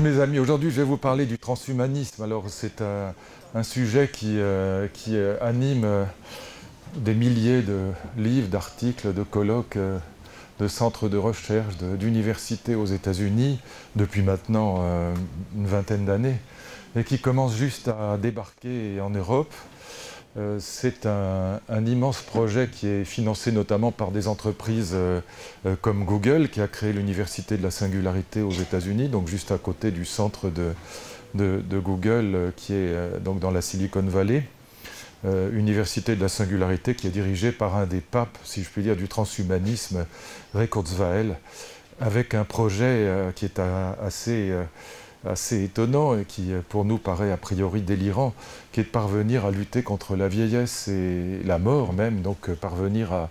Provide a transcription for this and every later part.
Mes amis, aujourd'hui, je vais vous parler du transhumanisme. Alors, c'est un, sujet qui, euh, euh, anime euh, des milliers de livres, d'articles, de colloques, de centres de recherche, d'universités aux États-Unis depuis maintenant une vingtaine d'années et qui commence juste à débarquer en Europe. Euh, c'est un, immense projet qui est financé notamment par des entreprises euh, euh, comme Google, qui a créé l'Université de la Singularité aux États-Unis, donc juste à côté du centre de, Google, qui est donc dans la Silicon Valley. Université de la Singularité qui est dirigée par un des papes, si je puis dire, du transhumanisme, Ray Kurzweil, avec un projet qui est assez assez étonnant et qui pour nous paraît a priori délirant, qui est de parvenir à lutter contre la vieillesse et la mort même, donc euh, parvenir à,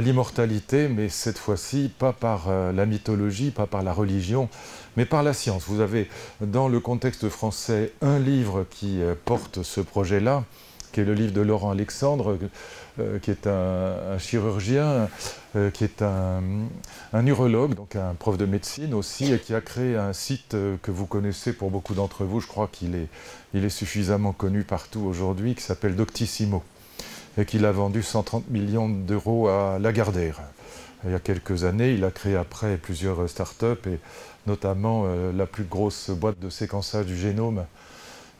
l'immortalité, mais cette fois-ci pas par euh, la mythologie, pas par la religion, mais par la science. Vous avez dans le contexte français un livre qui euh, porte ce projet-là, qui est le livre de Laurent Alexandre, euh, qui est un, chirurgien, euh, qui est un, urologue, donc un prof de médecine aussi, et qui a créé un site euh, que vous connaissez pour beaucoup d'entre vous. Je crois qu'il est, il est suffisamment connu partout aujourd'hui, qui s'appelle Doctissimo, et qu'il a vendu 130 millions d'euros à Lagardère. Il y a quelques années, il a créé après plusieurs startups, et notamment la plus grosse boîte de séquençage du génome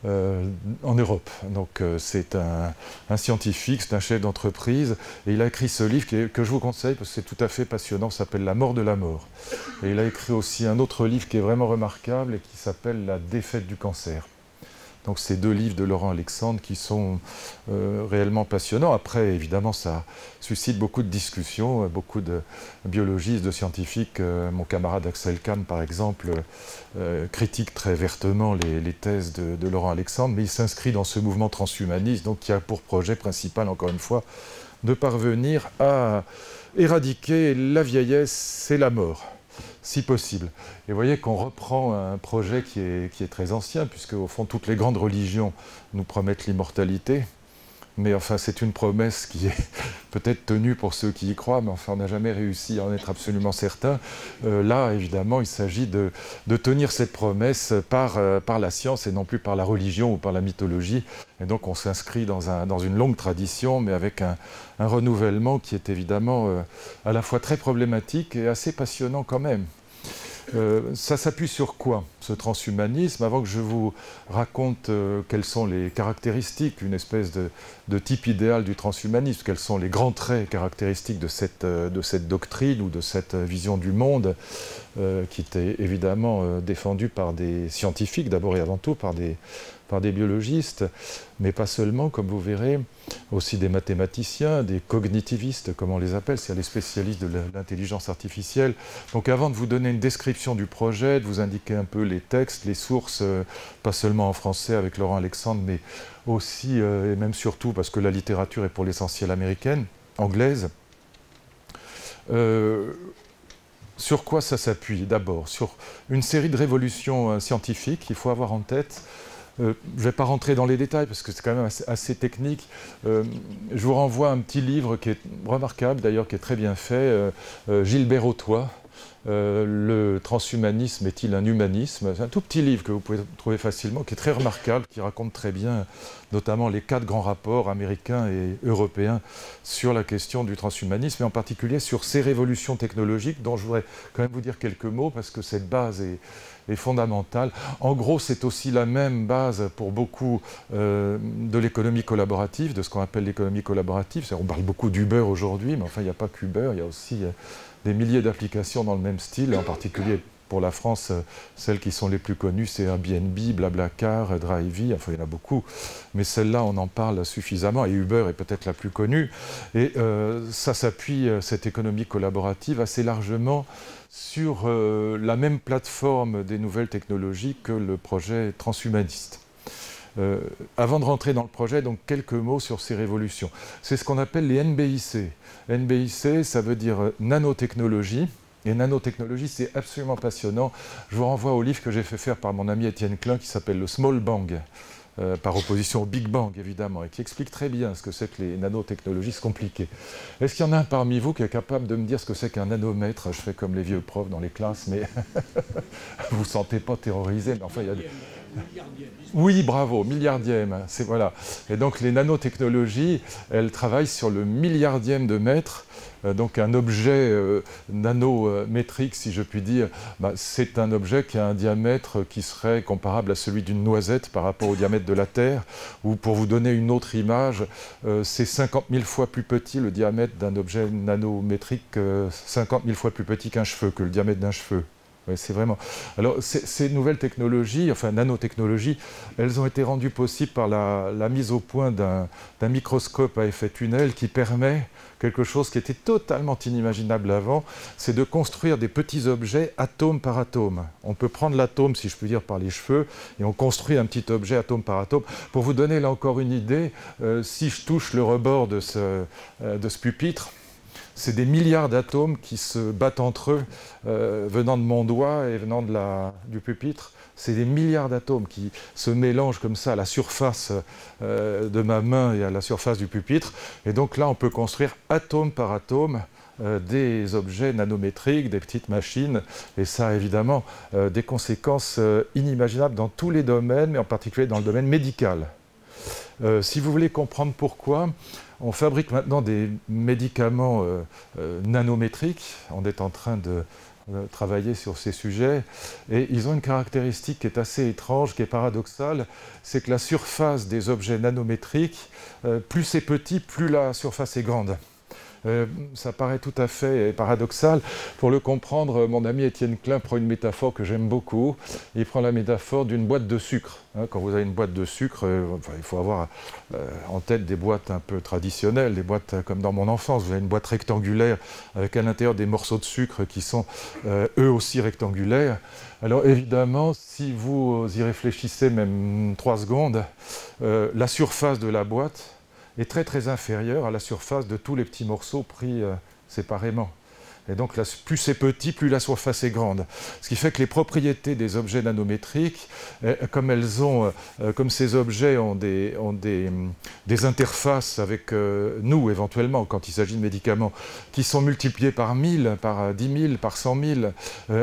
euh, en Europe. Donc euh, c'est un, scientifique, c'est un chef d'entreprise, et il a écrit ce livre que je vous conseille parce que c'est tout à fait passionnant, s'appelle La mort de la mort. Et il a écrit aussi un autre livre qui est vraiment remarquable et qui s'appelle La défaite du cancer. Donc ces deux livres de Laurent Alexandre qui sont euh, réellement passionnants. Après, évidemment, ça suscite beaucoup de discussions, euh, beaucoup de biologistes, de scientifiques. Euh, mon camarade Axel Kahn, par exemple, critique très vertement les, thèses de, de, Laurent Alexandre, mais il s'inscrit dans ce mouvement transhumaniste, donc qui a pour projet principal, encore une fois, de parvenir à éradiquer la vieillesse et la mort si possible. Et vous voyez qu'on reprend un projet qui est, qui est très ancien, puisque au fond toutes les grandes religions nous promettent l'immortalité. Mais enfin, c'est une promesse qui est peut-être tenue pour ceux qui y croient, mais enfin, on n'a jamais réussi à en être absolument certain. Euh, là, évidemment, il s'agit de, tenir cette promesse par, euh, par la science et non plus par la religion ou par la mythologie. Et donc, on s'inscrit dans, un, dans une longue tradition, mais avec un, renouvellement qui est évidemment euh, à la fois très problématique et assez passionnant quand même. Euh, ça s'appuie sur quoi, ce transhumanisme Avant que je vous raconte euh, quelles sont les caractéristiques, une espèce de, type idéal du transhumanisme, quels sont les grands traits caractéristiques de cette, euh, de cette doctrine ou de cette vision du monde, qui était évidemment défendue par des scientifiques, d'abord et avant tout par des, par des biologistes, mais pas seulement, comme vous verrez, aussi des mathématiciens, des cognitivistes, comme on les appelle, c'est-à-dire les spécialistes de l'intelligence artificielle. Donc avant de vous donner une description du projet, de vous indiquer un peu les textes, les sources, euh, pas seulement en français avec Laurent Alexandre, mais aussi euh, et même surtout parce que la littérature est pour l'essentiel américaine, anglaise. Euh, sur quoi ça s'appuie? D'abord, sur une série de révolutions scientifiques qu'il faut avoir en tête euh, je ne vais pas rentrer dans les détails parce que c'est quand même assez, technique. Euh, je vous renvoie à un petit livre qui est remarquable, d'ailleurs, qui est très bien fait, euh, Gilbert Autois, Le transhumanisme est-il un humanisme? C'est un tout petit livre que vous pouvez trouver facilement, qui est très remarquable, qui raconte très bien notamment les quatre grands rapports américains et européens sur la question du transhumanisme, et en particulier sur ces révolutions technologiques dont je voudrais quand même vous dire quelques mots parce que cette base est est fondamentale. En gros, c'est aussi la même base pour beaucoup euh, de l'économie collaborative, de ce qu'on appelle l'économie collaborative. On parle beaucoup d'Uber aujourd'hui, mais enfin, il n'y a pas qu'Uber, il y a aussi euh, des milliers d'applications dans le même style, en particulier pour la France, euh, celles qui sont les plus connues, c'est Airbnb, Blablacar, Drivey, enfin il y en a beaucoup, mais celle-là, on en parle suffisamment, et Uber est peut-être la plus connue. Et ça s'appuie, cette économie collaborative, assez largement sur euh, la même plateforme des nouvelles technologies que le projet transhumaniste. Euh, avant de rentrer dans le projet, donc quelques mots sur ces révolutions. C'est ce qu'on appelle les NBIC. NBIC, ça veut dire euh, nanotechnologie. Et nanotechnologie, c'est absolument passionnant. Je vous renvoie au livre que j'ai fait faire par mon ami Étienne Klein qui s'appelle Le Small Bang. Euh, par opposition au Big Bang évidemment, et qui explique très bien ce que c'est que les nanotechnologies compliquées. Est-ce qu'il y en a un parmi vous qui est capable de me dire ce que c'est qu'un nanomètre? Je fais comme les vieux profs dans les classes, mais vous ne vous sentez pas terrorisé, enfin Oui, bravo, milliardième, c'est voilà. Et donc les nanotechnologies, elles travaillent sur le milliardième de mètre donc un objet euh, nanométrique, si je puis dire, bah, c'est un objet qui a un diamètre qui serait comparable à celui d'une noisette par rapport au diamètre de la Terre, ou pour vous donner une autre image, euh, c'est 50 000 fois plus petit le diamètre d'un objet nanométrique, 50 000 fois plus petit qu'un cheveu, que le diamètre d'un cheveu c'est vraiment. Alors, ces nouvelles technologies, enfin nanotechnologies, elles ont été rendues possibles par la, mise au point d'un microscope à effet tunnel qui permet quelque chose qui était totalement inimaginable avant, c'est de construire des petits objets atome par atome. On peut prendre l'atome, si je puis dire, par les cheveux, et on construit un petit objet atome par atome. Pour vous donner là encore une idée, euh, si je touche le rebord de ce euh, pupitre, c'est des milliards d'atomes qui se battent entre eux, euh, venant de mon doigt et venant du pupitre. C'est des milliards d'atomes qui se mélangent comme ça à la surface euh, de ma main et à la surface du pupitre. Et donc là, on peut construire atome par atome euh, des objets nanométriques, des petites machines, et ça a évidemment des conséquences inimaginables dans tous les domaines, mais en particulier dans le domaine médical. si vous voulez comprendre pourquoi, on fabrique maintenant des médicaments euh, euh, nanométriques. On est en train de travailler sur ces sujets. Et ils ont une caractéristique qui est assez étrange, qui est paradoxale, c'est que la surface des objets nanométriques, euh, plus c'est petit, plus la surface est grande. Euh, ça paraît tout à fait paradoxal. Pour le comprendre, mon ami Étienne Klein prend une métaphore que j'aime beaucoup. Il prend la métaphore d'une boîte de sucre. Hein, quand vous avez une boîte de sucre, euh, il faut avoir euh, en tête des boîtes un peu traditionnelles, des boîtes comme dans mon enfance. Vous avez une boîte rectangulaire avec à l'intérieur des morceaux de sucre qui sont eux aussi rectangulaires. Alors évidemment, si vous y réfléchissez même trois secondes, la surface de la boîte est très très inférieure à la surface de tous les petits morceaux pris euh, séparément. Et donc, plus c'est petit, plus la surface est grande. Ce qui fait que les propriétés des objets nanométriques, euh, comme elles ont, euh, comme ces objets ont des, des interfaces avec euh, nous éventuellement quand il s'agit de médicaments, qui sont multipliées par 1000, par 10 000, par 100 000,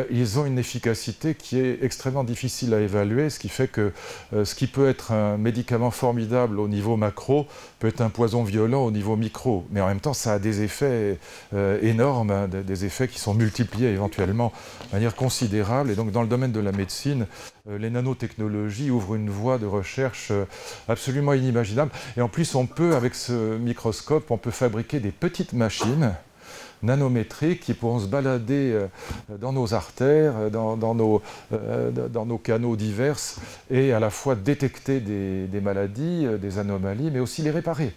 ils ont une efficacité qui est extrêmement difficile à évaluer, ce qui fait que ce qui peut être un médicament formidable au niveau macro peut être un poison violent au niveau micro. Mais en même temps, ça a des effets énormes, hein, des effets qui sont multipliés éventuellement de manière considérable. Et donc dans le domaine de la médecine, euh, les nanotechnologies ouvrent une voie de recherche euh, absolument inimaginable. Et en plus, on peut, avec ce microscope, on peut fabriquer des petites machines nanométriques qui pourront se balader euh, dans nos artères, dans, nos, dans nos, canaux divers, et à la fois détecter des maladies, des anomalies, mais aussi les réparer.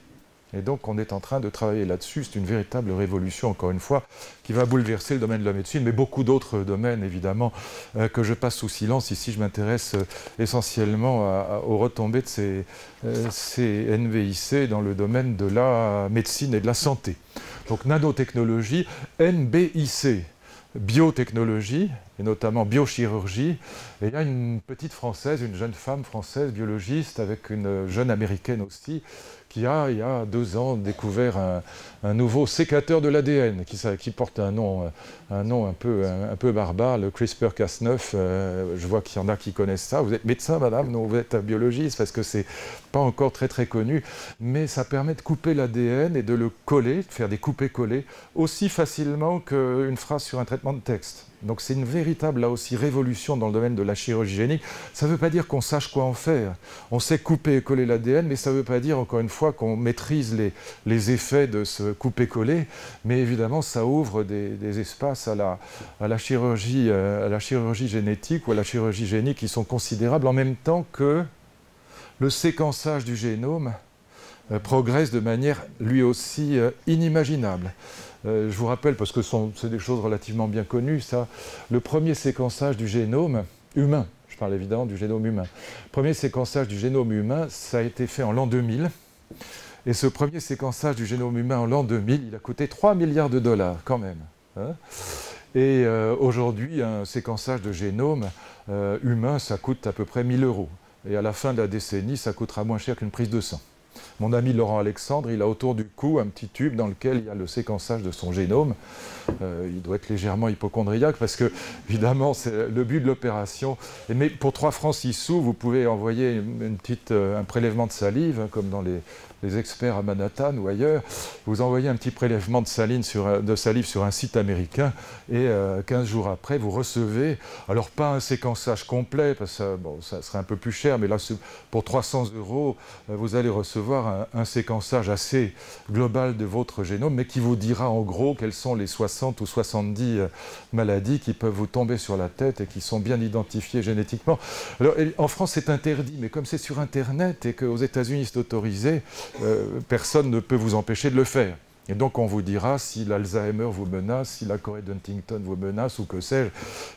Et donc on est en train de travailler là-dessus. C'est une véritable révolution, encore une fois, qui va bouleverser le domaine de la médecine, mais beaucoup d'autres domaines, évidemment, euh, que je passe sous silence. Ici, je m'intéresse euh, essentiellement aux retombées de ces, euh, ces, NVIC dans le domaine de la médecine et de la santé. Donc nanotechnologie, NBIC, biotechnologie, et notamment biochirurgie. Et il y a une petite Française, une jeune femme française, biologiste, avec une jeune Américaine aussi, qui a, il y a deux ans, découvert un, nouveau sécateur de l'ADN, qui, porte un nom, peu, un, peu barbare, le CRISPR-Cas9. Euh, je vois qu'il y en a qui connaissent ça. Vous êtes médecin, madame Non, vous êtes biologiste, parce que c'est pas encore très très connu. Mais ça permet de couper l'ADN et de le coller, de faire des coupés-collés, aussi facilement qu'une phrase sur un traitement de texte. Donc c'est une véritable, là aussi, révolution dans le domaine de la chirurgie génique. Ça ne veut pas dire qu'on sache quoi en faire. On sait couper et coller l'ADN, mais ça ne veut pas dire, encore une fois, qu'on maîtrise les, effets de ce couper-coller. Mais évidemment, ça ouvre des, espaces à la, à, la chirurgie, euh, à la chirurgie génétique ou à la chirurgie génique qui sont considérables en même temps que le séquençage du génome euh, progresse de manière lui aussi euh, inimaginable. Euh, je vous rappelle, parce que c'est des choses relativement bien connues, ça, le premier séquençage du génome humain, je parle évidemment du génome humain, le premier séquençage du génome humain, ça a été fait en l'an 2000. Et ce premier séquençage du génome humain en l'an 2000, il a coûté 3 milliards de dollars quand même. Hein. et euh, aujourd'hui, un séquençage de génome euh, humain, ça coûte à peu près 1000 euros. et à la fin de la décennie, ça coûtera moins cher qu'une prise de sang. Mon ami Laurent Alexandre, il a autour du cou un petit tube dans lequel il y a le séquençage de son génome. Euh, il doit être légèrement hypochondriaque parce que, évidemment, c'est le but de l'opération. Mais pour 3 francs 6 sous, vous pouvez envoyer euh, un prélèvement de salive, hein, comme dans les, les experts à Manhattan ou ailleurs, vous envoyez un petit prélèvement de, salive sur un site américain et 15 euh, jours après, vous recevez, alors pas un séquençage complet, parce que ça serait un peu plus cher, mais là, pour 300 euros, euh, vous allez recevoir un, séquençage assez global de votre génome, mais qui vous dira en gros quelles sont les 60 ou 70 euh, maladies qui peuvent vous tomber sur la tête et qui sont bien identifiées génétiquement. Alors, en France, c'est interdit, mais comme c'est sur Internet et qu'aux États-Unis, c'est autorisé, personne ne peut vous empêcher de le faire. Et donc on vous dira si l'Alzheimer vous menace, si la Corée d'Huntington vous menace, ou que sais-je,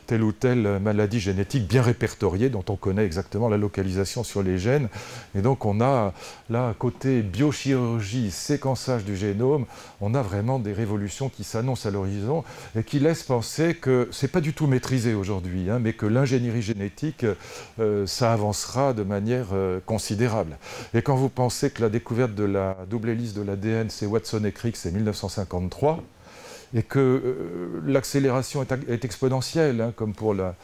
telle ou telle maladie génétique bien répertoriée, dont on connaît exactement la localisation sur les gènes. Et donc on a là, côté biochirurgie, séquençage du génome, on a vraiment des révolutions qui s'annoncent à l'horizon et qui laissent penser que ce n'est pas du tout maîtrisé aujourd'hui, hein, mais que l'ingénierie génétique, euh, ça avancera de manière euh, considérable. Et quand vous pensez que la découverte de la double hélice de l'ADN, c'est Watson et Crick, c'est 1953, et que euh, l'accélération est, exponentielle, hein, comme pour la,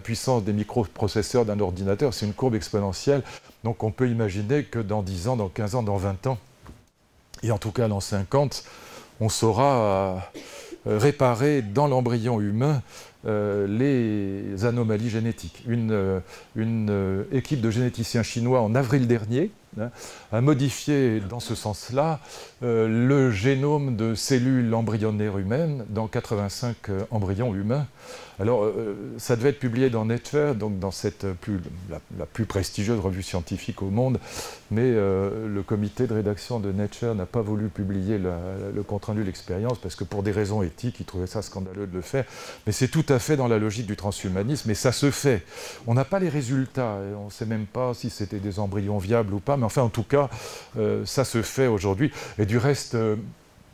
puissance des microprocesseurs d'un ordinateur, c'est une courbe exponentielle. Donc on peut imaginer que dans 10 ans, dans 15 ans, dans 20 ans, et en tout cas dans 50, on saura euh, réparer dans l'embryon humain euh, les anomalies génétiques. Une, équipe de généticiens chinois en avril dernier Hein, a modifié dans ce sens-là euh, le génome de cellules embryonnaires humaines dans 85 euh, embryons humains. Alors, euh, ça devait être publié dans Nature, donc dans cette plus, la, plus prestigieuse revue scientifique au monde, mais le comité de rédaction de Nature n'a pas voulu publier le compte-rendu de l'expérience parce que pour des raisons éthiques, ils trouvaient ça scandaleux de le faire. Mais c'est tout à fait dans la logique du transhumanisme et ça se fait. On n'a pas les résultats, on ne sait même pas si c'était des embryons viables ou pas, mais enfin, en tout cas, ça se fait aujourd'hui. Du reste, euh,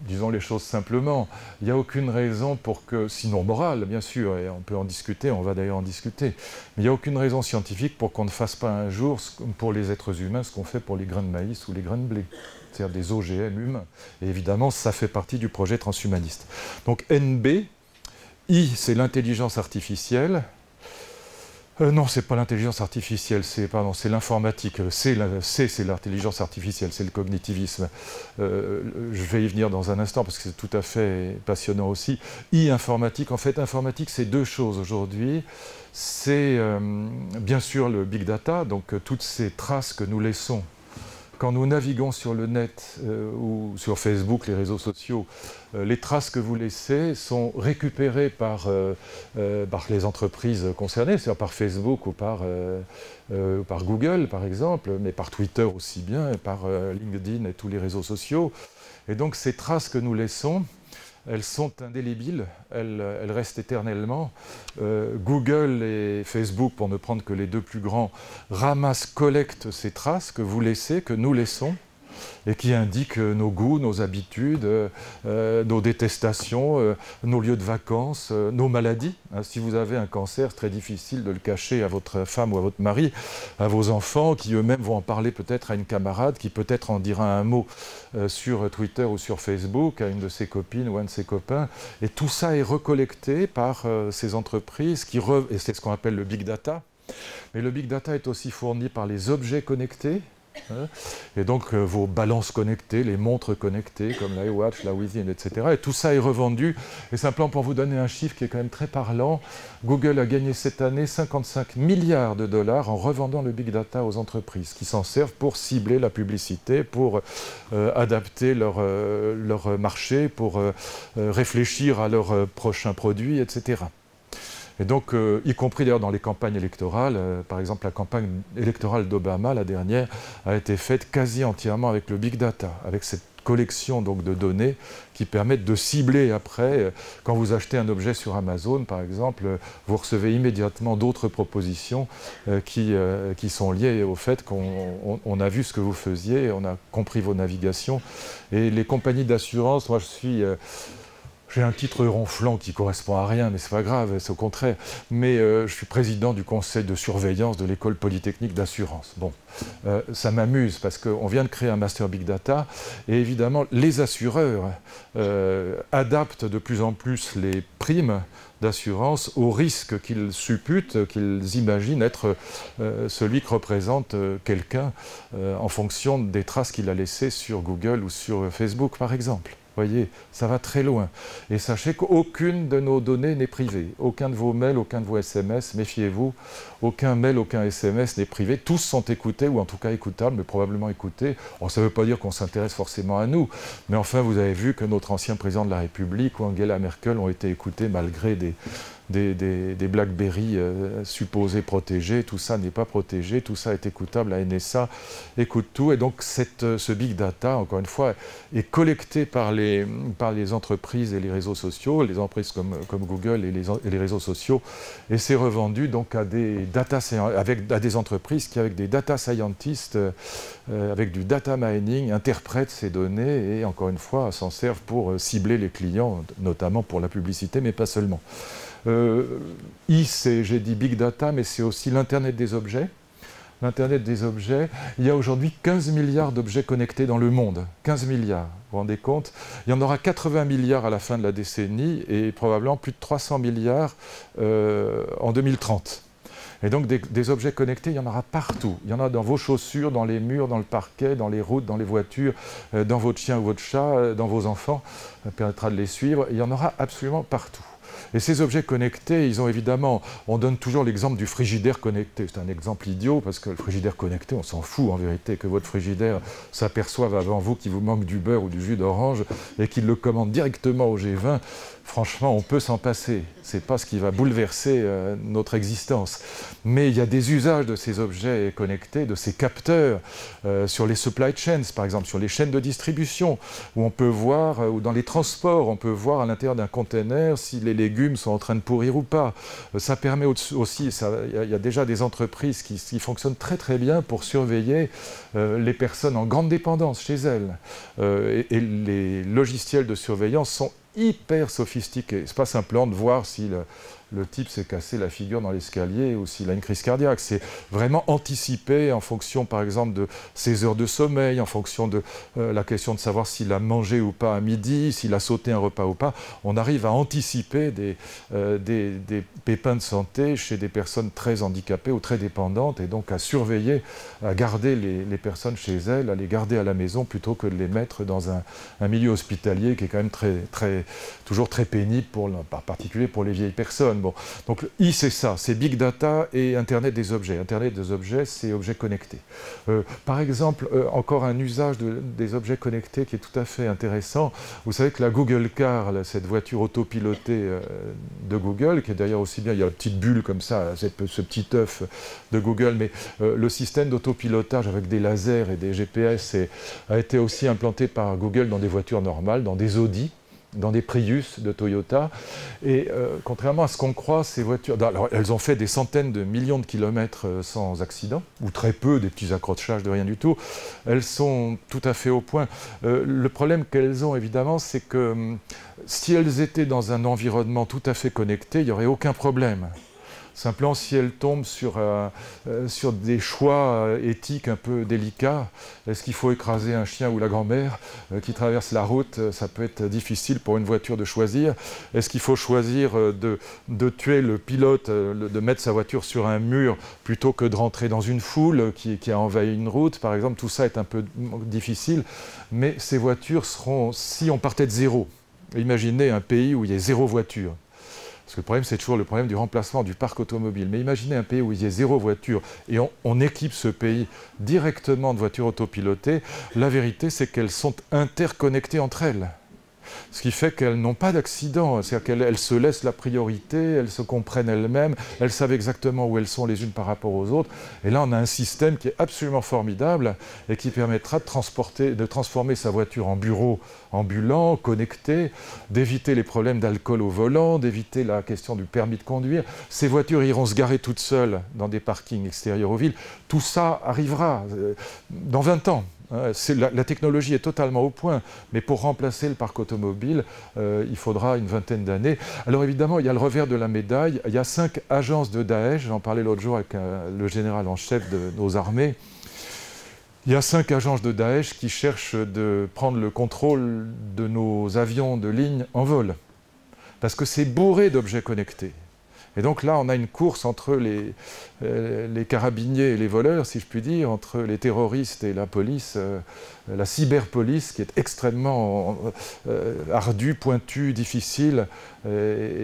disons les choses simplement, il n'y a aucune raison pour que, sinon morale, bien sûr, et on peut en discuter, on va d'ailleurs en discuter, mais il n'y a aucune raison scientifique pour qu'on ne fasse pas un jour, pour les êtres humains, ce qu'on fait pour les grains de maïs ou les grains de blé c'est-à-dire des OGM humains. Et évidemment, ça fait partie du projet transhumaniste. Donc NB, I, c'est l'intelligence artificielle, euh, non, c'est pas l'intelligence artificielle, c'est pardon, c'est l'informatique. C, c'est l'intelligence artificielle, c'est le cognitivisme. Euh, je vais y venir dans un instant parce que c'est tout à fait passionnant aussi. I informatique, en fait, informatique, c'est deux choses aujourd'hui. C'est euh, bien sûr le big data, donc toutes ces traces que nous laissons quand nous naviguons sur le net euh, ou sur Facebook, les réseaux sociaux, euh, les traces que vous laissez sont récupérées par, euh, les entreprises concernées, c'est-à-dire par Facebook ou par, Google par exemple, mais par Twitter aussi bien, par LinkedIn et tous les réseaux sociaux. Et donc ces traces que nous laissons, elles sont indélébiles, elles, restent éternellement. Euh, Google et Facebook, pour ne prendre que les deux plus grands, ramassent, collectent ces traces que vous laissez, que nous laissons, et qui indique nos goûts, nos habitudes, euh, nos détestations, euh, nos lieux de vacances, euh, nos maladies. Hein, si vous avez un cancer, c'est très difficile de le cacher à votre femme ou à votre mari, à vos enfants, qui eux-mêmes vont en parler peut-être à une camarade, qui peut-être en dira un mot sur Twitter ou sur Facebook, à une de ses copines ou un de ses copains. Et tout ça est recollecté par ces entreprises, et c'est ce qu'on appelle le big data. Mais le big data est aussi fourni par les objets connectés. Et donc euh, vos balances connectées, les montres connectées comme l'iWatch, la Within, etc. Et tout ça est revendu. Et simplement pour vous donner un chiffre qui est quand même très parlant, Google a gagné cette année 55 milliards de dollars en revendant le big data aux entreprises qui s'en servent pour cibler la publicité, pour euh, adapter euh, leur marché, pour réfléchir à leurs prochains produits, etc. Et donc, euh, y compris d'ailleurs dans les campagnes électorales, euh, par exemple la campagne électorale d'Obama, la dernière, a été faite quasi entièrement avec le big data, avec cette collection donc, de données qui permettent de cibler après, euh, quand vous achetez un objet sur Amazon par exemple, vous recevez immédiatement d'autres propositions qui, qui sont liées au fait qu'on a vu ce que vous faisiez, on a compris vos navigations. Et les compagnies d'assurance, moi je suis j'ai un titre ronflant qui correspond à rien, mais c'est pas grave, c'est au contraire. Mais euh, je suis président du conseil de surveillance de l'école polytechnique d'assurance. Bon, euh, ça m'amuse parce qu'on vient de créer un master big data et évidemment les assureurs euh, adaptent de plus en plus les primes d'assurance au risque qu'ils supputent, qu'ils imaginent être celui que représente quelqu'un en fonction des traces qu'il a laissées sur Google ou sur Facebook par exemple voyez, ça va très loin. Et sachez qu'aucune de nos données n'est privée. Aucun de vos mails, aucun de vos SMS, méfiez-vous, aucun mail, aucun SMS n'est privé. Tous sont écoutés, ou en tout cas écoutables, mais probablement écoutés. ça ne veut pas dire qu'on s'intéresse forcément à nous, mais enfin, vous avez vu que notre ancien président de la République ou Angela Merkel ont été écoutés malgré des des, BlackBerry euh, supposés protégés, tout ça n'est pas protégé, tout ça est écoutable, la NSA écoute tout, et donc euh, ce big data, encore une fois, est collecté par les, entreprises et les réseaux sociaux, les entreprises comme, Google et les, réseaux sociaux, et c'est revendu donc à des, data, avec, des entreprises qui, avec des data scientists, euh, avec du data mining, interprètent ces données et, encore une fois, s'en servent pour cibler les clients, notamment pour la publicité, mais pas seulement. Euh, I, c'est, j'ai dit big data, mais c'est aussi l'Internet des objets. L'Internet des objets, il y a aujourd'hui 15 milliards d'objets connectés dans le monde. 15 milliards, vous vous rendez compte? Il y en aura 80 milliards à la fin de la décennie et probablement plus de 300 milliards euh, en 2030. Et donc des, objets connectés, il y en aura partout. Il y en a dans vos chaussures, dans les murs, dans le parquet, dans les routes, dans les voitures, euh, dans votre chien ou votre chat, dans vos enfants. Ça permettra de les suivre. Il y en aura absolument partout. Et ces objets connectés, ils ont évidemment, on donne toujours l'exemple du frigidaire connecté. C'est un exemple idiot parce que le frigidaire connecté, on s'en fout en vérité que votre frigidaire s'aperçoive avant vous qu'il vous manque du beurre ou du jus d'orange et qu'il le commande directement au G20 franchement, on peut s'en passer. Ce n'est pas ce qui va bouleverser euh, notre existence. Mais il y a des usages de ces objets connectés, de ces capteurs, euh, sur les supply chains, par exemple, sur les chaînes de distribution, où on peut voir, euh, ou dans les transports, on peut voir à l'intérieur d'un container si les légumes sont en train de pourrir ou pas. ça permet aussi, il y, a déjà des entreprises qui, fonctionnent très très bien pour surveiller les personnes en grande dépendance chez elles. et les logiciels de surveillance sont hyper sophistiqué. C'est pas simplement de voir si le, le type s'est cassé la figure dans l'escalier ou s'il a une crise cardiaque. C'est vraiment anticiper en fonction, par exemple, de ses heures de sommeil, en fonction de euh, la question de savoir s'il a mangé ou pas à midi, s'il a sauté un repas ou pas. On arrive à anticiper des, euh, pépins de santé chez des personnes très handicapées ou très dépendantes et donc à surveiller, à garder les, personnes chez elles, à les garder à la maison plutôt que de les mettre dans un, milieu hospitalier qui est quand même toujours très pénible, pour, en particulier pour les vieilles personnes. Donc I, c'est ça, c'est Big Data et Internet des objets. Internet des objets, c'est objets connectés. Euh, par exemple, euh, encore un usage des objets connectés qui est tout à fait intéressant. Vous savez que la Google Car, cette voiture autopilotée euh, de Google, qui est d'ailleurs aussi bien, il y a une petite bulle comme ça, ce petit œuf de Google, mais le système d'autopilotage avec des lasers et des GPS a été aussi implanté par Google dans des voitures normales, dans des Audi dans des Prius de Toyota. Et euh, contrairement à ce qu'on croit, ces voitures, alors, elles ont fait des centaines de millions de kilomètres euh, sans accident, ou très peu, des petits accrochages de rien du tout. Elles sont tout à fait au point. Euh, le problème qu'elles ont, évidemment, c'est que hum, si elles étaient dans un environnement tout à fait connecté, il n'y aurait aucun problème. Simplement, si elle tombe sur, euh, euh, des choix euh, éthiques un peu délicats, est-ce qu'il faut écraser un chien ou la grand-mère qui traverse la route Ça peut être difficile pour une voiture de choisir. Est-ce qu'il faut choisir de, tuer le pilote, de mettre sa voiture sur un mur plutôt que de rentrer dans une foule qui a envahi une route Par exemple, tout ça est un peu difficile. Mais ces voitures seront, si on partait de zéro, imaginez un pays où il y a zéro voiture parce que le problème, c'est toujours le problème du remplacement du parc automobile. Mais imaginez un pays où il y a zéro voiture et on, équipe ce pays directement de voitures autopilotées. La vérité, c'est qu'elles sont interconnectées entre elles ce qui fait qu'elles n'ont pas d'accident, c'est-à-dire qu'elles se laissent la priorité, elles se comprennent elles-mêmes, elles savent exactement où elles sont les unes par rapport aux autres. Et là, on a un système qui est absolument formidable et qui permettra de, transporter, de transformer sa voiture en bureau ambulant, connecté, d'éviter les problèmes d'alcool au volant, d'éviter la question du permis de conduire. Ces voitures iront se garer toutes seules dans des parkings extérieurs aux villes. Tout ça arrivera euh, dans 20 ans. Hein. La, technologie est totalement au point, mais pour remplacer le parc automobile, euh, il faudra une vingtaine d'années. Alors évidemment, il y a le revers de la médaille. Il y a cinq agences de Daesh, j'en parlais l'autre jour avec euh, le général en chef de nos armées. Il y a cinq agences de Daesh qui cherchent de prendre le contrôle de nos avions de ligne en vol, parce que c'est bourré d'objets connectés. Et donc là, on a une course entre les, euh, les, carabiniers et les voleurs, si je puis dire, entre les terroristes et la police, euh, la cyberpolice, qui est extrêmement euh, ardue, pointue, difficile,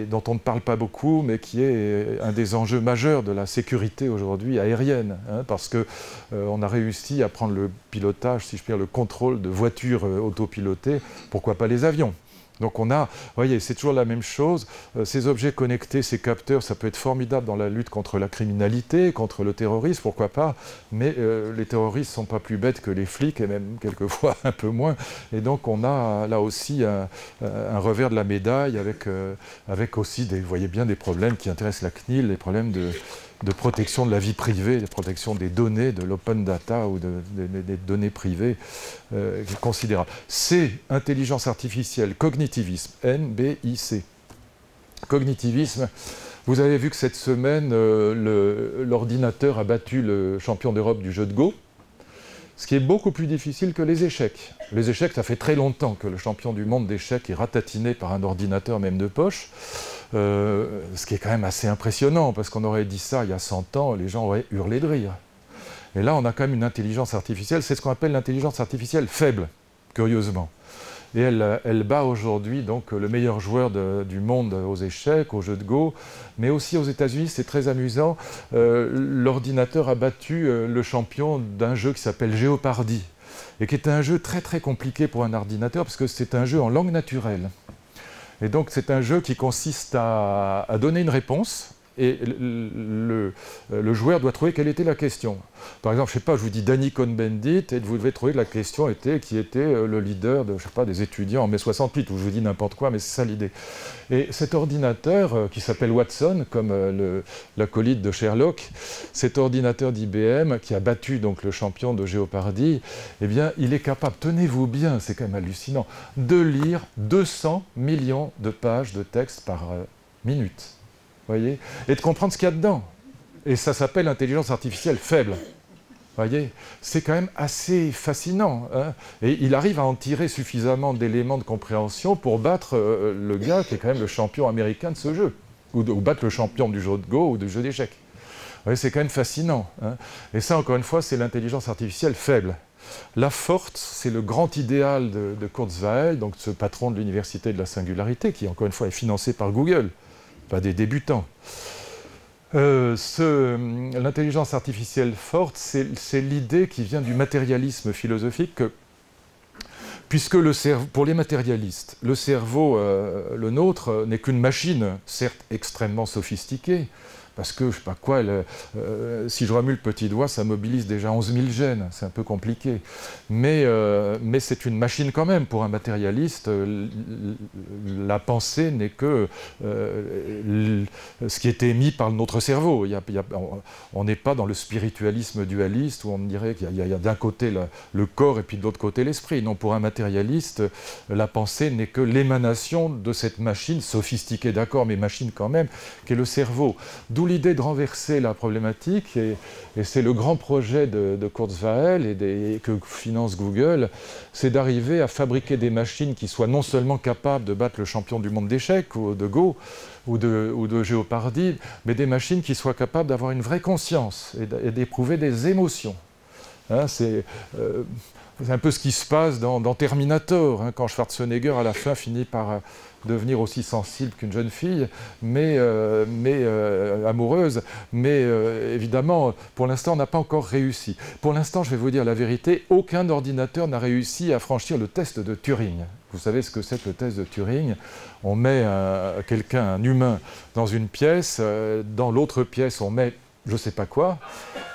dont on ne parle pas beaucoup, mais qui est un des enjeux majeurs de la sécurité aujourd'hui aérienne, hein, parce qu'on a réussi à prendre le pilotage, si je puis dire, le contrôle de voitures autopilotées, pourquoi pas les avions donc on a, vous voyez, c'est toujours la même chose. Euh, ces objets connectés, ces capteurs, ça peut être formidable dans la lutte contre la criminalité, contre le terrorisme, pourquoi pas. Mais euh, les terroristes ne sont pas plus bêtes que les flics, et même quelquefois un peu moins. Et donc on a là aussi un, revers de la médaille avec, euh, avec aussi, des, vous voyez bien, des problèmes qui intéressent la CNIL, les problèmes de de protection de la vie privée, de protection des données, de l'open data ou des données privées euh, considérable. C, intelligence artificielle, cognitivisme, N-B-I-C. Cognitivisme, vous avez vu que cette semaine, euh, l'ordinateur a battu le champion d'Europe du jeu de Go, ce qui est beaucoup plus difficile que les échecs. Les échecs, ça fait très longtemps que le champion du monde d'échecs est ratatiné par un ordinateur même de poche. Euh, ce qui est quand même assez impressionnant, parce qu'on aurait dit ça il y a 100 ans, les gens auraient hurlé de rire. Et là, on a quand même une intelligence artificielle, c'est ce qu'on appelle l'intelligence artificielle faible, curieusement. Et elle, bat aujourd'hui donc le meilleur joueur du monde aux échecs, aux jeux de Go, mais aussi aux États-Unis, c'est très amusant. Euh, l'ordinateur a battu euh, le champion d'un jeu qui s'appelle Géopardy, et qui est un jeu très très compliqué pour un ordinateur, parce que c'est un jeu en langue naturelle. Et donc c'est un jeu qui consiste à, donner une réponse et le, joueur doit trouver quelle était la question. Par exemple, je ne sais pas, je vous dis Danny Cohn-Bendit, et vous devez trouver la question était qui était euh, le leader de, je sais pas, des étudiants en mai 68, ou je vous dis n'importe quoi, mais c'est ça l'idée. Et cet ordinateur, euh, qui s'appelle Watson, comme euh, l'acolyte de Sherlock, cet ordinateur d'IBM, qui a battu donc le champion de Géopardy, eh bien, il est capable, tenez-vous bien, c'est quand même hallucinant, de lire 200 millions de pages de texte par minute voyez, et de comprendre ce qu'il y a dedans. Et ça s'appelle intelligence artificielle faible. voyez, c'est quand même assez fascinant. Hein. et il arrive à en tirer suffisamment d'éléments de compréhension pour battre euh, le gars qui est quand même le champion américain de ce jeu, ou, battre le champion du jeu de Go ou du jeu d'échecs. C'est quand même fascinant. Hein. et ça, encore une fois, c'est l'intelligence artificielle faible. La forte, c'est le grand idéal de, de Kurzweil, donc ce patron de l'université de la singularité, qui encore une fois est financé par Google pas des débutants. Euh, l'intelligence artificielle forte, c'est l'idée qui vient du matérialisme philosophique que, puisque pour les matérialistes, le cerveau, euh, le nôtre, n'est qu'une machine, certes extrêmement sophistiquée, parce que, je sais pas quoi, euh, si je remue le petit doigt, ça mobilise déjà 11 000 gènes, c'est un peu compliqué. Mais, euh, mais c'est une machine quand même. Pour un matérialiste, euh, la pensée n'est que ce qui est émis par notre cerveau. On n'est pas dans le spiritualisme dualiste où on dirait qu'il y a, d'un côté le corps et puis de l'autre côté l'esprit. Non, pour un matérialiste, la pensée n'est que l'émanation de cette machine sophistiquée, d'accord, mais machine quand même, qui est le cerveau l'idée de renverser la problématique, et, c'est le grand projet de, Kurzweil et, que finance Google, c'est d'arriver à fabriquer des machines qui soient non seulement capables de battre le champion du monde d'échecs ou de Go ou de, ou mais des machines qui soient capables d'avoir une vraie conscience et d'éprouver des émotions. Hein, euh, un peu ce qui se passe dans, Terminator, hein, quand Schwarzenegger à la fin finit par devenir aussi sensible qu'une jeune fille, mais, euh, euh, amoureuse. Mais euh, évidemment, pour l'instant, on n'a pas encore réussi. Pour l'instant, je vais vous dire la vérité, aucun ordinateur n'a réussi à franchir le test de Turing. Vous savez ce que c'est le test de Turing? On met quelqu'un, un humain, dans une pièce, dans l'autre pièce, on met je sais pas quoi,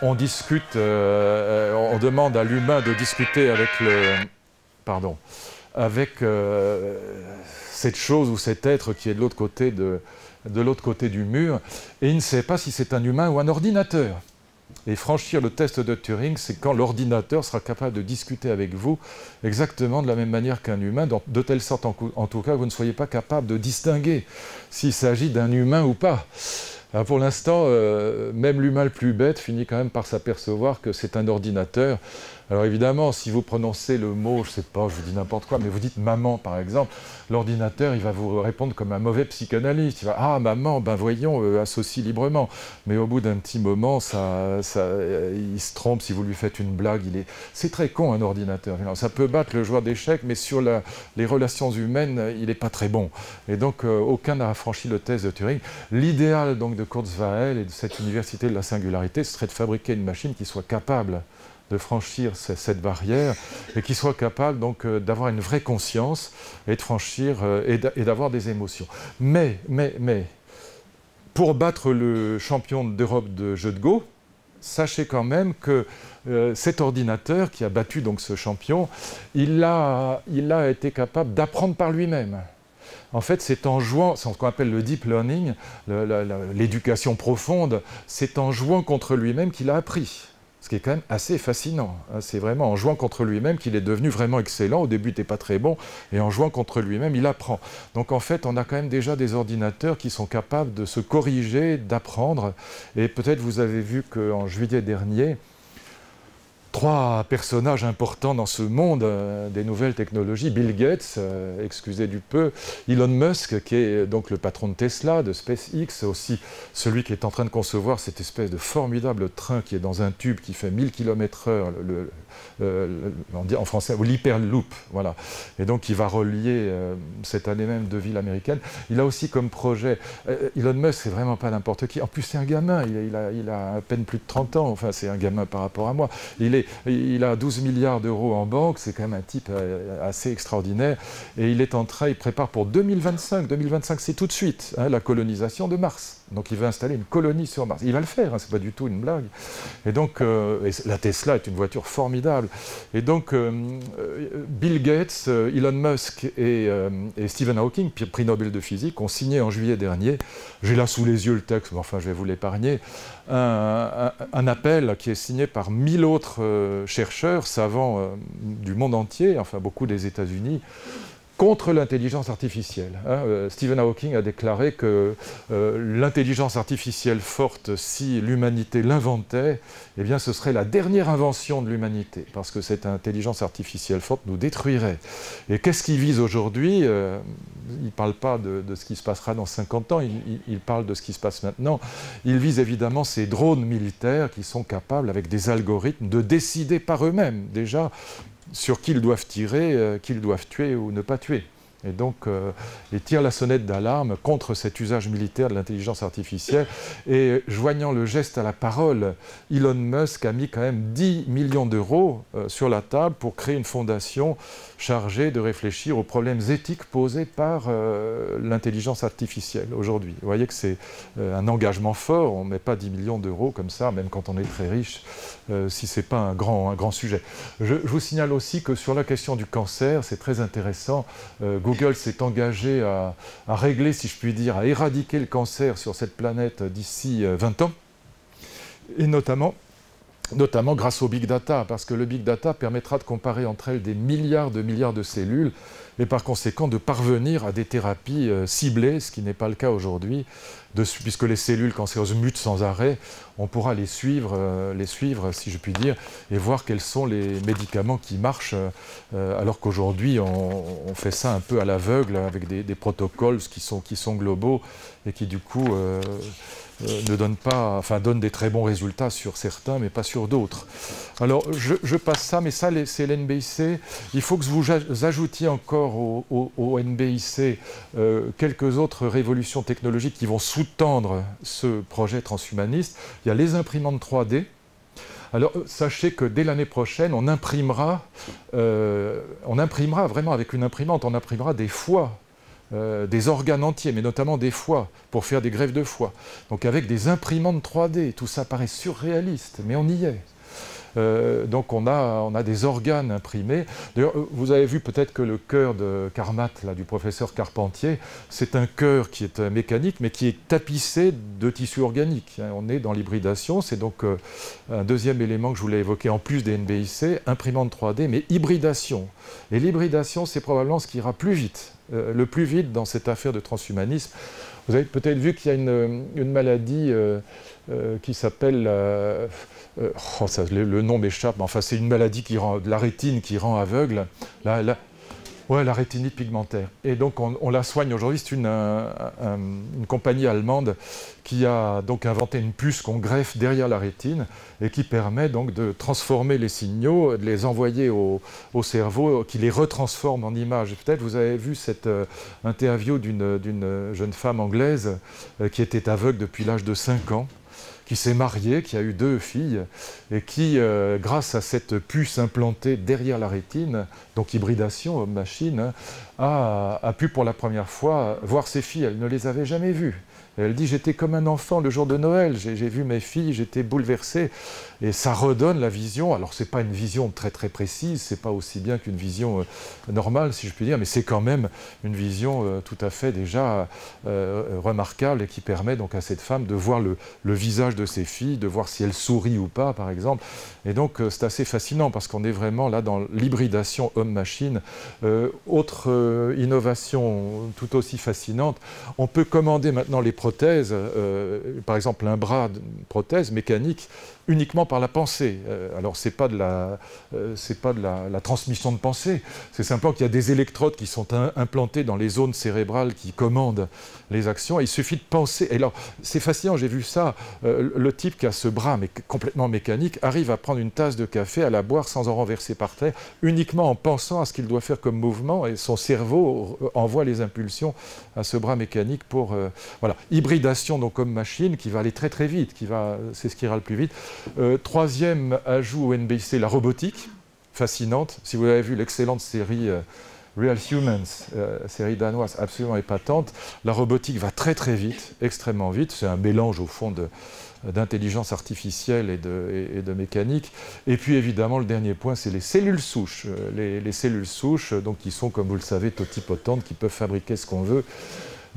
on discute, on demande à l'humain de discuter avec le... Pardon avec cette chose ou cet être qui est de l'autre côté, de, l'autre côté du mur, et il ne sait pas si c'est un humain ou un ordinateur. Et franchir le test de Turing, c'est quand l'ordinateur sera capable de discuter avec vous exactement de la même manière qu'un humain, de telle sorte en, en, tout cas que vous ne soyez pas capable de distinguer s'il s'agit d'un humain ou pas. Pour l'instant, euh, même l'humain le plus bête finit quand même par s'apercevoir que c'est un ordinateur. Alors évidemment, si vous prononcez le mot, je ne sais pas, je vous dis n'importe quoi, mais vous dites maman par exemple, l'ordinateur il va vous répondre comme un mauvais psychanalyste. Il va ah maman, ben voyons, euh, associe librement. Mais au bout d'un petit moment, ça, ça, euh, il se trompe si vous lui faites une blague. Il est, c'est très con un ordinateur. Ça peut battre le joueur d'échecs, mais sur les relations humaines, il n'est pas très bon. Et donc aucun n'a franchi le test de Turing. L'idéal donc de Kurzweil et de cette université de la singularité, ce serait de fabriquer une machine qui soit capable de franchir cette barrière et qui soit capable donc euh, d'avoir une vraie conscience et de franchir euh, et d'avoir des émotions. Mais, mais, mais, pour battre le champion d'Europe de jeu de Go, sachez quand même que euh, cet ordinateur qui a battu donc ce champion, il a, il a été capable d'apprendre par lui-même. En fait, c'est en jouant, c'est ce qu'on appelle le deep learning, l'éducation profonde, c'est en jouant contre lui-même qu'il a appris. Ce qui est quand même assez fascinant. Hein. C'est vraiment en jouant contre lui-même qu'il est devenu vraiment excellent. Au début, il n'était pas très bon, et en jouant contre lui-même, il apprend. Donc en fait, on a quand même déjà des ordinateurs qui sont capables de se corriger, d'apprendre. Et peut-être vous avez vu qu'en juillet dernier, trois personnages importants dans ce monde euh, des nouvelles technologies, Bill Gates, euh, excusez du peu, Elon Musk, qui est donc le patron de Tesla, de SpaceX, aussi celui qui est en train de concevoir cette espèce de formidable train qui est dans un tube qui fait 1000 km/h, le, euh, on dit en français, l'hyperloop, voilà. Et donc il va relier cette année même deux villes américaines. Il a aussi comme projet, Elon Musk, c'est vraiment pas n'importe qui. En plus, c'est un gamin, il a, à peine plus de 30 ans, enfin c'est un gamin par rapport à moi. Il est il a 12 milliards d'euros en banque, c'est quand même un type euh, assez extraordinaire. Et il est en train, il prépare pour 2025. 2025, c'est tout de suite hein, la colonisation de Mars. Donc il veut installer une colonie sur Mars. Il va le faire, hein, c'est pas du tout une blague. Et donc euh, la Tesla est une voiture formidable. Et donc euh, Bill Gates, Elon Musk et, Stephen Hawking, prix Nobel de physique, ont signé en juillet dernier, j'ai là sous les yeux le texte, mais enfin je vais vous l'épargner, un, appel qui est signé par mille autres euh, chercheurs, savants euh, du monde entier, enfin beaucoup des États-Unis, contre l'intelligence artificielle. Hein. Euh, Stephen Hawking a déclaré que l'intelligence artificielle forte, si l'humanité l'inventait, eh ce serait la dernière invention de l'humanité, parce que cette intelligence artificielle forte nous détruirait. Et qu'est-ce qu'il vise aujourd'hui il ne parle pas de, ce qui se passera dans 50 ans, il, parle de ce qui se passe maintenant. Il vise évidemment ces drones militaires qui sont capables, avec des algorithmes, de décider par eux-mêmes déjà sur qui ils doivent tirer, euh, qui ils doivent tuer ou ne pas tuer. Et donc, euh, il tire la sonnette d'alarme contre cet usage militaire de l'intelligence artificielle. Et joignant le geste à la parole, Elon Musk a mis quand même 10 millions d'euros euh, sur la table pour créer une fondation chargée de réfléchir aux problèmes éthiques posés par euh, l'intelligence artificielle aujourd'hui. Vous voyez que c'est un engagement fort. On ne met pas 10 millions d'euros comme ça, même quand on est très riche, si ce n'est pas un grand, un grand sujet. Je, vous signale aussi que sur la question du cancer, c'est très intéressant. Google s'est engagé à, régler, si je puis dire, à éradiquer le cancer sur cette planète d'ici 20 euh, ans, et notamment, notamment grâce au big data, parce que le big data permettra de comparer entre elles des milliards de milliards de cellules, et par conséquent de parvenir à des thérapies euh, ciblées, ce qui n'est pas le cas aujourd'hui, puisque les cellules cancéreuses mutent sans arrêt, on pourra les suivre, euh, les suivre, si je puis dire, et voir quels sont les médicaments qui marchent, euh, alors qu'aujourd'hui on, fait ça un peu à l'aveugle avec des, protocoles qui sont, globaux et qui du coup ne donne pas, enfin donne des très bons résultats sur certains, mais pas sur d'autres. Alors je, passe ça, mais ça c'est l'NBIC. Il faut que vous ajoutiez encore au, NBIC euh, quelques autres révolutions technologiques qui vont sous-tendre ce projet transhumaniste. Il y a les imprimantes 3D. Alors sachez que dès l'année prochaine, on imprimera, euh, on imprimera vraiment avec une imprimante, on imprimera des foies euh, des organes entiers, mais notamment des foies, pour faire des greffes de foie. Donc avec des imprimantes 3D, tout ça paraît surréaliste, mais on y est. Euh, donc on a, des organes imprimés. D'ailleurs, vous avez vu peut-être que le cœur de Carmat, là, du professeur Carpentier, c'est un cœur qui est mécanique, mais qui est tapissé de tissus organiques. Hein. On est dans l'hybridation, c'est donc un deuxième élément que je voulais évoquer en plus des NBIC, imprimante 3D, mais hybridation. Et l'hybridation, c'est probablement ce qui ira plus vite, le plus vite dans cette affaire de transhumanisme. Vous avez peut-être vu qu'il y a une, maladie euh, euh, qui s'appelle... Euh, oh, le, nom m'échappe, mais enfin c'est une maladie qui rend, de la rétine qui rend aveugle. Ouais, la rétinite pigmentaire. Et donc on, la soigne aujourd'hui. C'est une, une, compagnie allemande qui a donc inventé une puce qu'on greffe derrière la rétine et qui permet donc de transformer les signaux, de les envoyer au, cerveau, qui les retransforme en images. Peut-être vous avez vu cette euh, interview d'une jeune femme anglaise euh, qui était aveugle depuis l'âge de 5 ans qui s'est mariée, qui a eu deux filles, et qui, euh, grâce à cette puce implantée derrière la rétine, donc hybridation homme-machine, a, a, pu pour la première fois voir ses filles. Elle ne les avait jamais vues elle dit J'étais comme un enfant le jour de Noël, j'ai vu mes filles, j'étais bouleversée. Et ça redonne la vision. Alors, ce n'est pas une vision très très précise, c'est pas aussi bien qu'une vision euh, normale, si je puis dire, mais c'est quand même une vision euh, tout à fait déjà euh, remarquable et qui permet donc à cette femme de voir le, visage de ses filles, de voir si elle sourit ou pas, par exemple. Et donc, c'est assez fascinant parce qu'on est vraiment là dans l'hybridation homme-machine. autre innovation tout aussi fascinante, on peut commander maintenant les prothèses, par exemple un bras de prothèse mécanique, uniquement par la pensée. Euh, alors c'est pas de la, euh, c'est pas de la, transmission de pensée. C'est simplement qu'il y a des électrodes qui sont implantés dans les zones cérébrales qui commandent les actions. il suffit de penser. Et alors c'est fascinant. J'ai vu ça. Euh, le type qui a ce bras mais complètement mécanique arrive à prendre une tasse de café, à la boire sans en renverser par terre, uniquement en pensant à ce qu'il doit faire comme mouvement. Et son cerveau envoie les impulsions à ce bras mécanique pour voilà hybridation donc comme machine qui va aller très très vite, qui va c'est ce qui ira le plus vite. Euh, troisième ajout au NBC, la robotique, fascinante. Si vous avez vu l'excellente série euh, Real Humans, euh, série danoise absolument épatante, la robotique va très très vite, extrêmement vite. C'est un mélange au fond d'intelligence artificielle et de, mécanique. Et puis évidemment, le dernier point, c'est les cellules souches. Les, cellules souches, donc, qui sont, comme vous le savez, totipotentes, qui peuvent fabriquer ce qu'on veut et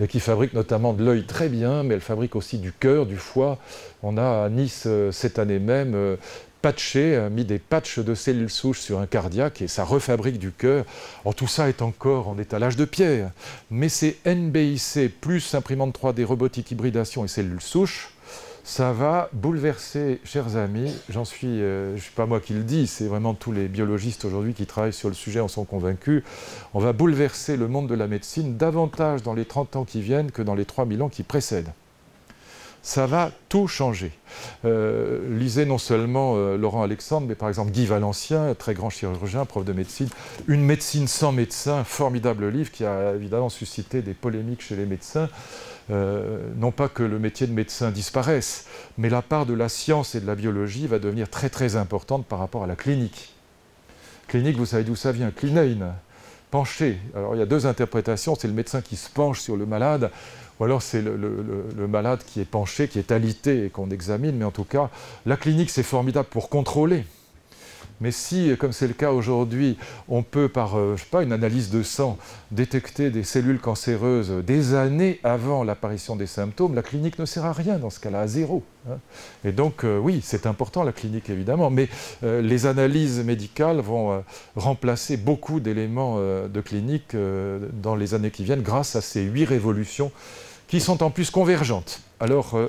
qui fabrique notamment de l'œil très bien, mais elle fabrique aussi du cœur, du foie. On a à Nice euh, cette année même euh, patché, euh, mis des patchs de cellules souches sur un cardiaque et ça refabrique du cœur. tout ça est encore en étalage de pierre, mais c'est NBIC plus imprimante 3D, robotique, hybridation et cellules souches ça va bouleverser, chers amis, j'en suis, euh, je suis pas moi qui le dis, c'est vraiment tous les biologistes aujourd'hui qui travaillent sur le sujet en sont convaincus, on va bouleverser le monde de la médecine davantage dans les 30 ans qui viennent que dans les 3000 ans qui précèdent. Ça va tout changer. Euh, lisez non seulement euh, Laurent Alexandre, mais par exemple Guy Valencien, très grand chirurgien, prof de médecine, Une médecine sans médecin, formidable livre qui a évidemment suscité des polémiques chez les médecins. Euh, non pas que le métier de médecin disparaisse, mais la part de la science et de la biologie va devenir très très importante par rapport à la clinique. Clinique, vous savez d'où ça vient? Clinein, penché. Alors il y a deux interprétations, c'est le médecin qui se penche sur le malade, ou alors c'est le, le, malade qui est penché, qui est alité et qu'on examine, mais en tout cas, la clinique c'est formidable pour contrôler. Mais si, comme c'est le cas aujourd'hui, on peut, par euh, une analyse de sang, détecter des cellules cancéreuses des années avant l'apparition des symptômes, la clinique ne sert à rien dans ce cas-là, à zéro. Hein. Et donc, euh, oui, c'est important la clinique évidemment, mais euh, les analyses médicales vont remplacer beaucoup d'éléments de clinique dans les années qui viennent grâce à ces huit révolutions qui sont en plus convergentes. Alors, euh,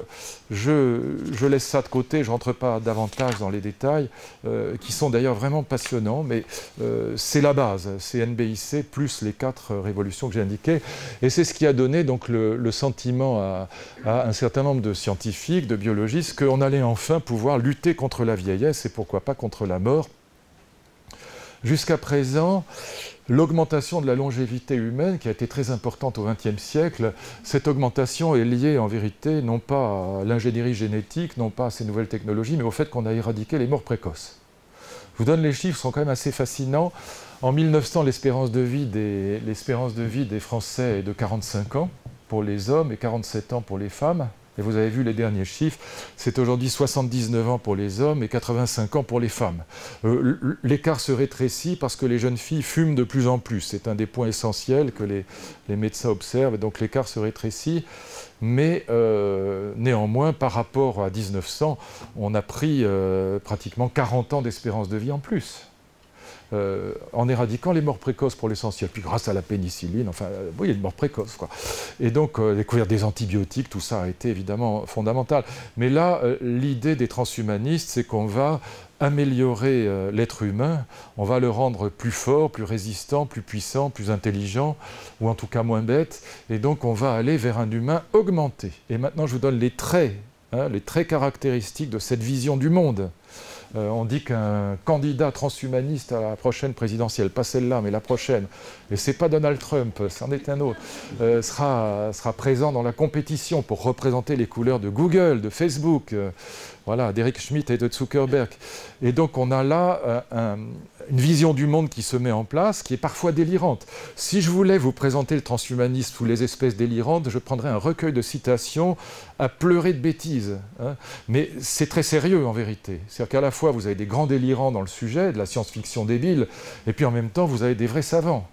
je, laisse ça de côté, je ne rentre pas davantage dans les détails, euh, qui sont d'ailleurs vraiment passionnants, mais euh, c'est la base, c'est NBIC plus les quatre révolutions que j'ai indiquées, et c'est ce qui a donné donc le, sentiment à, à, un certain nombre de scientifiques, de biologistes, qu'on allait enfin pouvoir lutter contre la vieillesse et pourquoi pas contre la mort. Jusqu'à présent, L'augmentation de la longévité humaine, qui a été très importante au XXe siècle, cette augmentation est liée en vérité non pas à l'ingénierie génétique, non pas à ces nouvelles technologies, mais au fait qu'on a éradiqué les morts précoces. Je vous donne les chiffres, sont quand même assez fascinants. En 1900, l'espérance de, vie de vie des Français est de 45 ans pour les hommes et 47 ans pour les femmes. Et vous avez vu les derniers chiffres, c'est aujourd'hui 79 ans pour les hommes et 85 ans pour les femmes. Euh, l'écart se rétrécit parce que les jeunes filles fument de plus en plus. C'est un des points essentiels que les, médecins observent, donc l'écart se rétrécit. Mais euh, néanmoins, par rapport à 1900, on a pris euh, pratiquement 40 ans d'espérance de vie en plus. Euh, en éradiquant les morts précoces pour l'essentiel. Puis grâce à la pénicilline, enfin, euh, oui, il y a une mort précoce. Quoi. Et donc, euh, découvrir des antibiotiques, tout ça a été évidemment fondamental. Mais là, l'idée des transhumanistes, c'est qu'on va améliorer l'être humain, on va le rendre plus fort, plus résistant, plus puissant, plus intelligent, ou en tout cas moins bête, et donc on va aller vers un humain augmenté. Et maintenant, je vous donne les traits, hein, les traits caractéristiques de cette vision du monde. Euh, on dit qu'un candidat transhumaniste à la prochaine présidentielle, pas celle-là, mais la prochaine, et c'est pas Donald Trump, c'en est un autre, euh, sera, présent dans la compétition pour représenter les couleurs de Google, de Facebook, euh, voilà, d'Eric Schmidt et de Zuckerberg. Et donc on a là une vision du monde qui se met en place, qui est parfois délirante. Si je voulais vous présenter le transhumanisme sous les espèces délirantes, je prendrais un recueil de citations à pleurer de bêtises. Hein. Mais c'est très sérieux en vérité. C'est-à-dire qu'à la fois vous avez des grands délirants dans le sujet, de la science-fiction débile, et puis en même temps vous avez des vrais savants.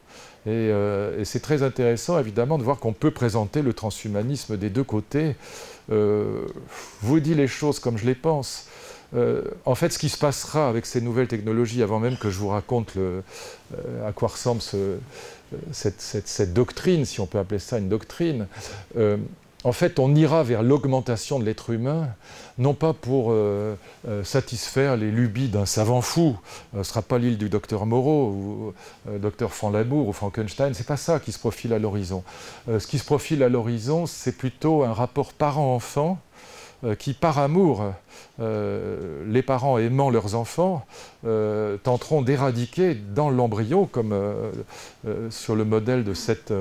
Euh, et, c'est très intéressant, évidemment, de voir qu'on peut présenter le transhumanisme des deux côtés. Euh, vous dis les choses comme je les pense. Euh, en fait, ce qui se passera avec ces nouvelles technologies, avant même que je vous raconte à quoi ressemble cette, doctrine, si on peut appeler ça une doctrine, en fait, on ira vers l'augmentation de l'être humain, non pas pour euh, euh, satisfaire les lubies d'un savant fou, euh, ce ne sera pas l'île du docteur Moreau ou docteur Labour ou Frankenstein, c'est pas ça qui se profile à l'horizon. ce qui se profile à l'horizon, c'est plutôt un rapport parent-enfant qui, par amour, euh, les parents aimant leurs enfants euh, tenteront d'éradiquer dans l'embryon, comme euh, sur le modèle de cette,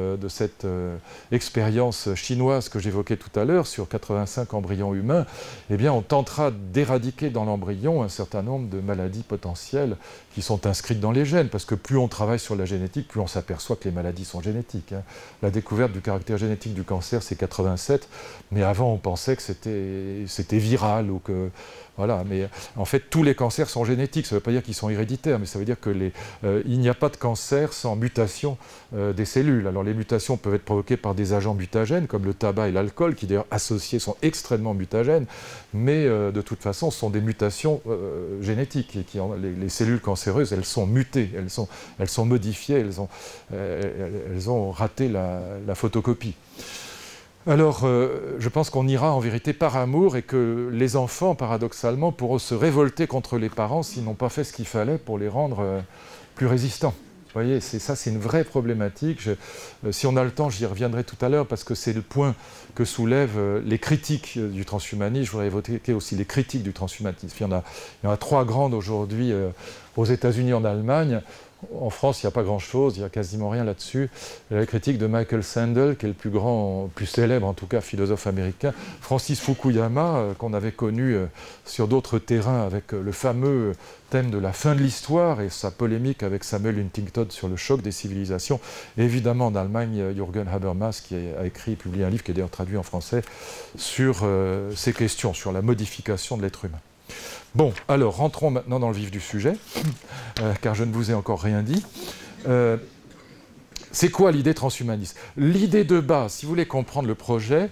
expérience chinoise que j'évoquais tout à l'heure, sur 85 embryons humains, eh bien on tentera d'éradiquer dans l'embryon un certain nombre de maladies potentielles qui sont inscrites dans les gènes, parce que plus on travaille sur la génétique, plus on s'aperçoit que les maladies sont génétiques. Hein. La découverte du caractère génétique du cancer, c'est 87, mais avant on pensait que c'était viral ou que voilà, mais en fait, tous les cancers sont génétiques. Ça ne veut pas dire qu'ils sont héréditaires, mais ça veut dire qu'il euh, n'y a pas de cancer sans mutation euh, des cellules. Alors, les mutations peuvent être provoquées par des agents mutagènes, comme le tabac et l'alcool, qui d'ailleurs associés sont extrêmement mutagènes, mais euh, de toute façon, ce sont des mutations génétiques. Et qui, les, cellules cancéreuses, elles sont mutées, elles sont, modifiées, elles ont raté la photocopie. Alors, euh, je pense qu'on ira en vérité par amour et que les enfants, paradoxalement, pourront se révolter contre les parents s'ils n'ont pas fait ce qu'il fallait pour les rendre euh, plus résistants. Vous voyez, c'est ça, c'est une vraie problématique. Euh, si on a le temps, j'y reviendrai tout à l'heure parce que c'est le point que soulèvent les critiques du transhumanisme. Je voudrais évoquer aussi les critiques du transhumanisme. Il y en a, trois grandes aujourd'hui aux États-Unis, en Allemagne. En France, il n'y a pas grand-chose, il n'y a quasiment rien là-dessus. La critique de Michael Sandel, qui est le plus grand, plus célèbre en tout cas philosophe américain, Francis Fukuyama, euh, qu'on avait connu euh, sur d'autres terrains avec euh, le fameux thème de la fin de l'histoire et sa polémique avec Samuel Huntington sur le choc des civilisations. évidemment, en Allemagne, Jürgen Habermas, qui a écrit et publié un livre qui est d'ailleurs traduit en français sur ces questions, sur la modification de l'être humain. Bon, alors rentrons maintenant dans le vif du sujet, euh, car je ne vous ai encore rien dit. Euh, c'est quoi l'idée transhumaniste? L'idée de base, si vous voulez comprendre le projet,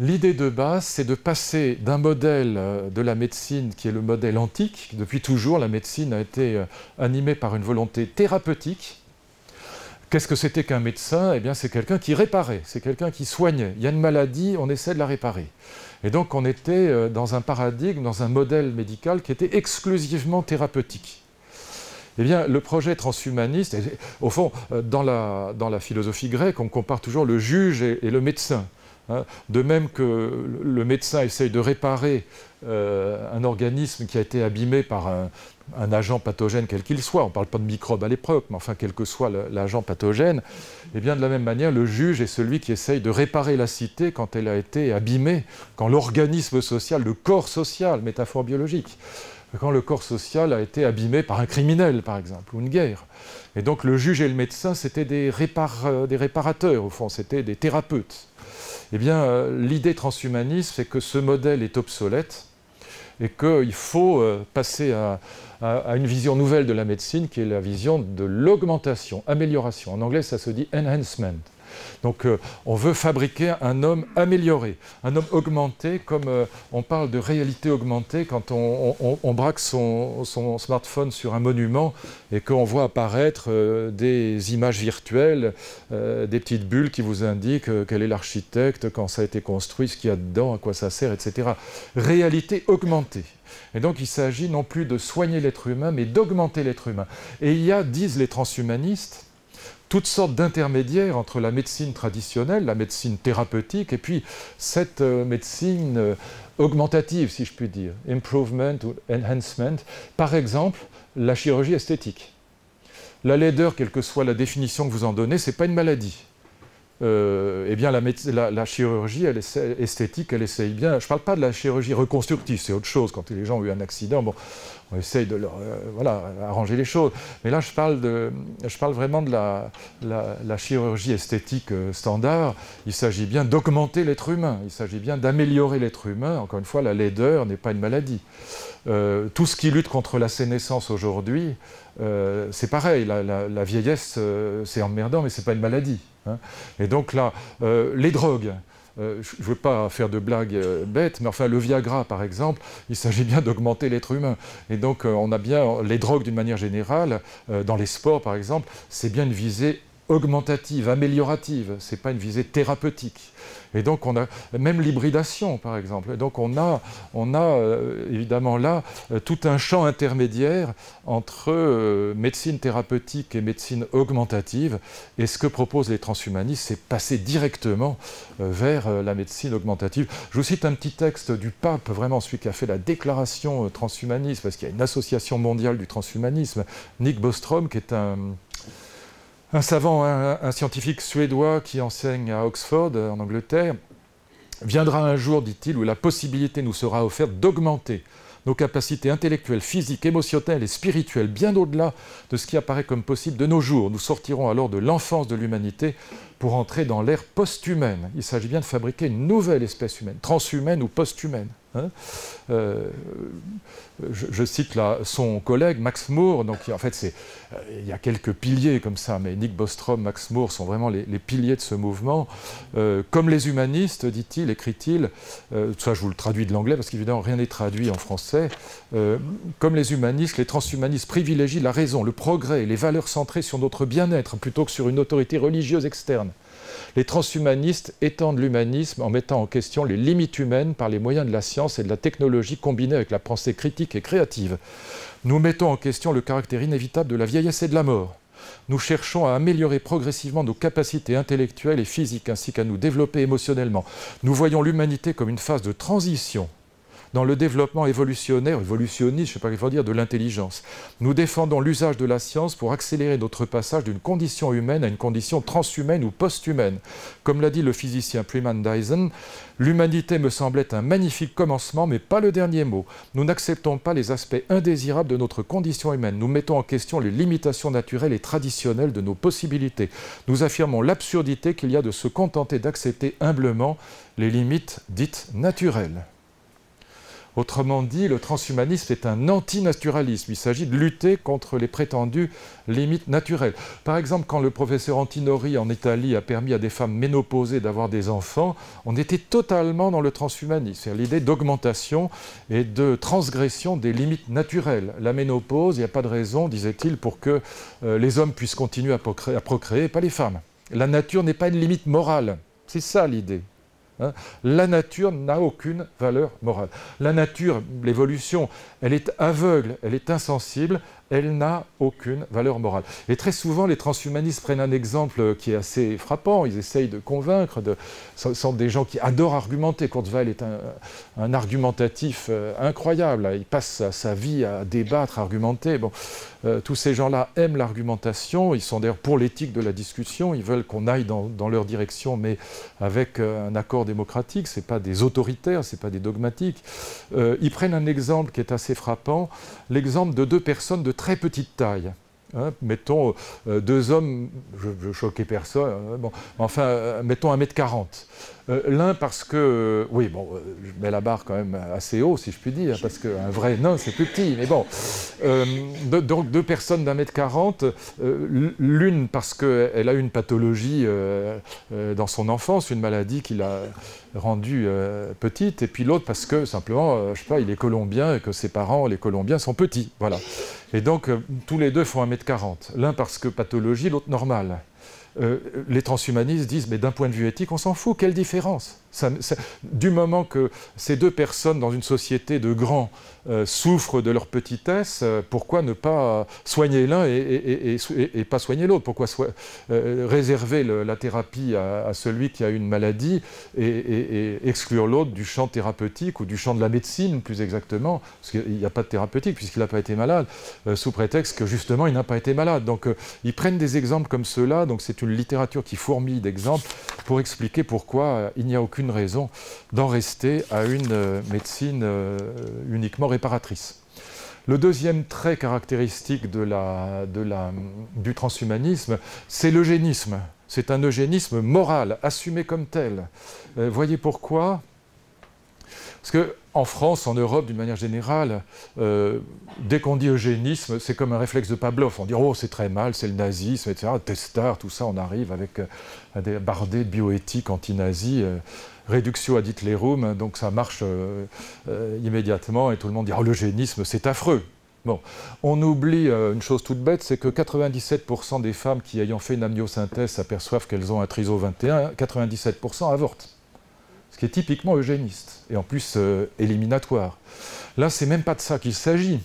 l'idée de base, c'est de passer d'un modèle euh, de la médecine qui est le modèle antique. Depuis toujours, la médecine a été animée par une volonté thérapeutique. Qu'est-ce que c'était qu'un médecin? Eh bien, c'est quelqu'un qui réparait, c'est quelqu'un qui soignait. Il y a une maladie, on essaie de la réparer. Et donc on était euh, dans un paradigme, dans un modèle médical qui était exclusivement thérapeutique. Eh bien, le projet transhumaniste, au fond, euh, dans la, philosophie grecque, on compare toujours le juge et, le médecin. Hein. De même que le médecin essaye de réparer euh, un organisme qui a été abîmé par un, agent pathogène quel qu'il soit, on ne parle pas de microbe à l'époque, mais enfin quel que soit l'agent pathogène, et eh bien de la même manière, le juge est celui qui essaye de réparer la cité quand elle a été abîmée, quand l'organisme social, le corps social, métaphore biologique, quand le corps social a été abîmé par un criminel, par exemple, ou une guerre. Et donc le juge et le médecin, c'était des, euh, des réparateurs, au fond, c'était des thérapeutes. eh bien, l'idée transhumaniste, c'est que ce modèle est obsolète et qu'il faut passer à, à, une vision nouvelle de la médecine qui est la vision de l'augmentation, amélioration. En anglais, ça se dit enhancement. Donc euh, on veut fabriquer un homme amélioré, un homme augmenté, comme euh, on parle de réalité augmentée quand on, braque son, smartphone sur un monument et qu'on voit apparaître euh, des images virtuelles, des petites bulles qui vous indiquent quel est l'architecte, quand ça a été construit, ce qu'il y a dedans, à quoi ça sert, etc. Réalité augmentée. Et donc il s'agit non plus de soigner l'être humain, mais d'augmenter l'être humain. Et il y a, disent les transhumanistes, toutes sortes d'intermédiaires entre la médecine traditionnelle, la médecine thérapeutique, et puis cette euh, médecine euh, augmentative, si je puis dire, improvement ou enhancement, par exemple la chirurgie esthétique. La laideur, quelle que soit la définition que vous en donnez, ce n'est pas une maladie. Euh, eh bien la, chirurgie elle esthétique, elle essaye bien. Je ne parle pas de la chirurgie reconstructive, c'est autre chose. Quand les gens ont eu un accident, bon, on essaye de euh, voilà, arranger les choses. Mais là, je parle, de, je parle vraiment de la, la, chirurgie esthétique euh, standard. Il s'agit bien d'augmenter l'être humain, il s'agit bien d'améliorer l'être humain. Encore une fois, la laideur n'est pas une maladie. Euh, tout ce qui lutte contre la sénescence aujourd'hui, c'est pareil. La, vieillesse, c'est emmerdant, mais ce n'est pas une maladie. Hein. Et donc là, les drogues, euh, je ne veux pas faire de blagues euh, bêtes, mais enfin le Viagra par exemple, il s'agit bien d'augmenter l'être humain. Et donc euh, on a bien les drogues d'une manière générale, dans les sports par exemple, c'est bien une visée augmentative, améliorative, ce n'est pas une visée thérapeutique. Et donc on a même l'hybridation par exemple. Et donc on a, on a euh, évidemment là euh, tout un champ intermédiaire entre euh, médecine thérapeutique et médecine augmentative. Et ce que proposent les transhumanistes, c'est passer directement vers la médecine augmentative. Je vous cite un petit texte du pape, vraiment celui qui a fait la déclaration transhumaniste, parce qu'il y a une association mondiale du transhumanisme, Nick Bostrom, qui est un un savant, un, scientifique suédois qui enseigne à Oxford, en Angleterre, viendra un jour, dit-il, où la possibilité nous sera offerte d'augmenter nos capacités intellectuelles, physiques, émotionnelles et spirituelles, bien au-delà de ce qui apparaît comme possible de nos jours. Nous sortirons alors de l'enfance de l'humanité pour entrer dans l'ère post-humaine. Il s'agit bien de fabriquer une nouvelle espèce humaine, transhumaine ou post-humaine. Hein. Euh, je, cite là son collègue Max Moore, donc en fait c'est, euh, il y a quelques piliers comme ça, mais Nick Bostrom, Max Moore sont vraiment les, piliers de ce mouvement. Euh, comme les humanistes, dit-il, écrit-il, ça je vous le traduis de l'anglais parce qu'évidemment rien n'est traduit en français, comme les humanistes, les transhumanistes privilégient la raison, le progrès les valeurs centrées sur notre bien-être plutôt que sur une autorité religieuse externe. Les transhumanistes étendent l'humanisme en mettant en question les limites humaines par les moyens de la science et de la technologie combinés avec la pensée critique et créative. Nous mettons en question le caractère inévitable de la vieillesse et de la mort. Nous cherchons à améliorer progressivement nos capacités intellectuelles et physiques ainsi qu'à nous développer émotionnellement. Nous voyons l'humanité comme une phase de transition dans le développement évolutionnaire, évolutionniste, je ne sais pas qu'il faut dire, de l'intelligence. Nous défendons l'usage de la science pour accélérer notre passage d'une condition humaine à une condition transhumaine ou post-humaine. Comme l'a dit le physicien Freeman Dyson, l'humanité me semblait un magnifique commencement, mais pas le dernier mot. Nous n'acceptons pas les aspects indésirables de notre condition humaine. Nous mettons en question les limitations naturelles et traditionnelles de nos possibilités. Nous affirmons l'absurdité qu'il y a de se contenter d'accepter humblement les limites dites naturelles. Autrement dit, le transhumanisme est un antinaturalisme. Il s'agit de lutter contre les prétendues limites naturelles. Par exemple, quand le professeur Antinori en Italie a permis à des femmes ménopausées d'avoir des enfants, on était totalement dans le transhumanisme, c'est-à-dire l'idée d'augmentation et de transgression des limites naturelles. La ménopause, il n'y a pas de raison, disait-il, pour que euh, les hommes puissent continuer à procréer, pas les femmes. La nature n'est pas une limite morale. C'est ça l'idée. Hein. la nature n'a aucune valeur morale. La nature, l'évolution, elle est aveugle, elle est insensible, elle n'a aucune valeur morale. Et très souvent, les transhumanistes prennent un exemple qui est assez frappant. Ils essayent de convaincre. De, ce sont des gens qui adorent argumenter. Kurzweil est un, argumentatif euh, incroyable. Il passe sa, vie à débattre, à argumenter. Bon, euh, tous ces gens-là aiment l'argumentation. Ils sont d'ailleurs pour l'éthique de la discussion. Ils veulent qu'on aille dans, leur direction, mais avec euh, un accord démocratique. Ce pas des autoritaires, ce pas des dogmatiques. ils prennent un exemple qui est assez frappant. L'exemple de deux personnes de très petite taille. Hein, mettons euh, deux hommes, je ne choquer personne, hein, enfin, euh, mettons 1m40. Euh, l'un parce que, oui, bon, euh, je mets la barre quand même assez haut, si je puis dire, parce qu'un vrai nain, c'est plus petit, mais bon. donc deux personnes d'un mètre quarante, l'une parce qu'elle a une pathologie dans son enfance, une maladie qui l'a rendue petite, et puis l'autre parce que simplement, je sais pas, il est colombien et que ses parents, les colombiens, sont petits, voilà. Et donc tous les deux font un mètre quarante. L'un parce que pathologie, l'autre normal. Euh, les transhumanistes disent, mais d'un point de vue éthique, on s'en fout, quelle différence? Du moment que ces deux personnes dans une société de grands euh, souffrent de leur petitesse, euh, pourquoi ne pas soigner l'un et, pas soigner l'autre? Pourquoi réserver la thérapie à, celui qui a une maladie et, exclure l'autre du champ thérapeutique ou du champ de la médecine, plus exactement? Parce qu'il n'y a pas de thérapeutique puisqu'il n'a pas été malade, sous prétexte que justement il n'a pas été malade. Donc ils prennent des exemples comme ceux-là, donc c'est une littérature qui fourmille d'exemples pour expliquer pourquoi il n'y a aucune raison d'en rester à une euh, médecine euh, uniquement réparatrice. Le deuxième trait caractéristique de la, de la, du transhumanisme, c'est l'eugénisme. C'est un eugénisme moral, assumé comme tel. Euh, voyez pourquoi? Parce que en France, en Europe, d'une manière générale, dès qu'on dit eugénisme, c'est comme un réflexe de Pavlov. On dit oh c'est très mal, c'est le nazisme, etc. Testard, tout ça, on arrive avec des bardés de bioéthique anti-nazi, euh, réductio ad Hitlerum, donc ça marche immédiatement et tout le monde dit oh l'eugénisme c'est affreux. Bon, on oublie une chose toute bête, c'est que 97% des femmes qui ayant fait une amniosynthèse s'aperçoivent qu'elles ont un triso 21, 97% avortent qui est typiquement eugéniste, et en plus euh, éliminatoire. Là, c'est même pas de ça qu'il s'agit.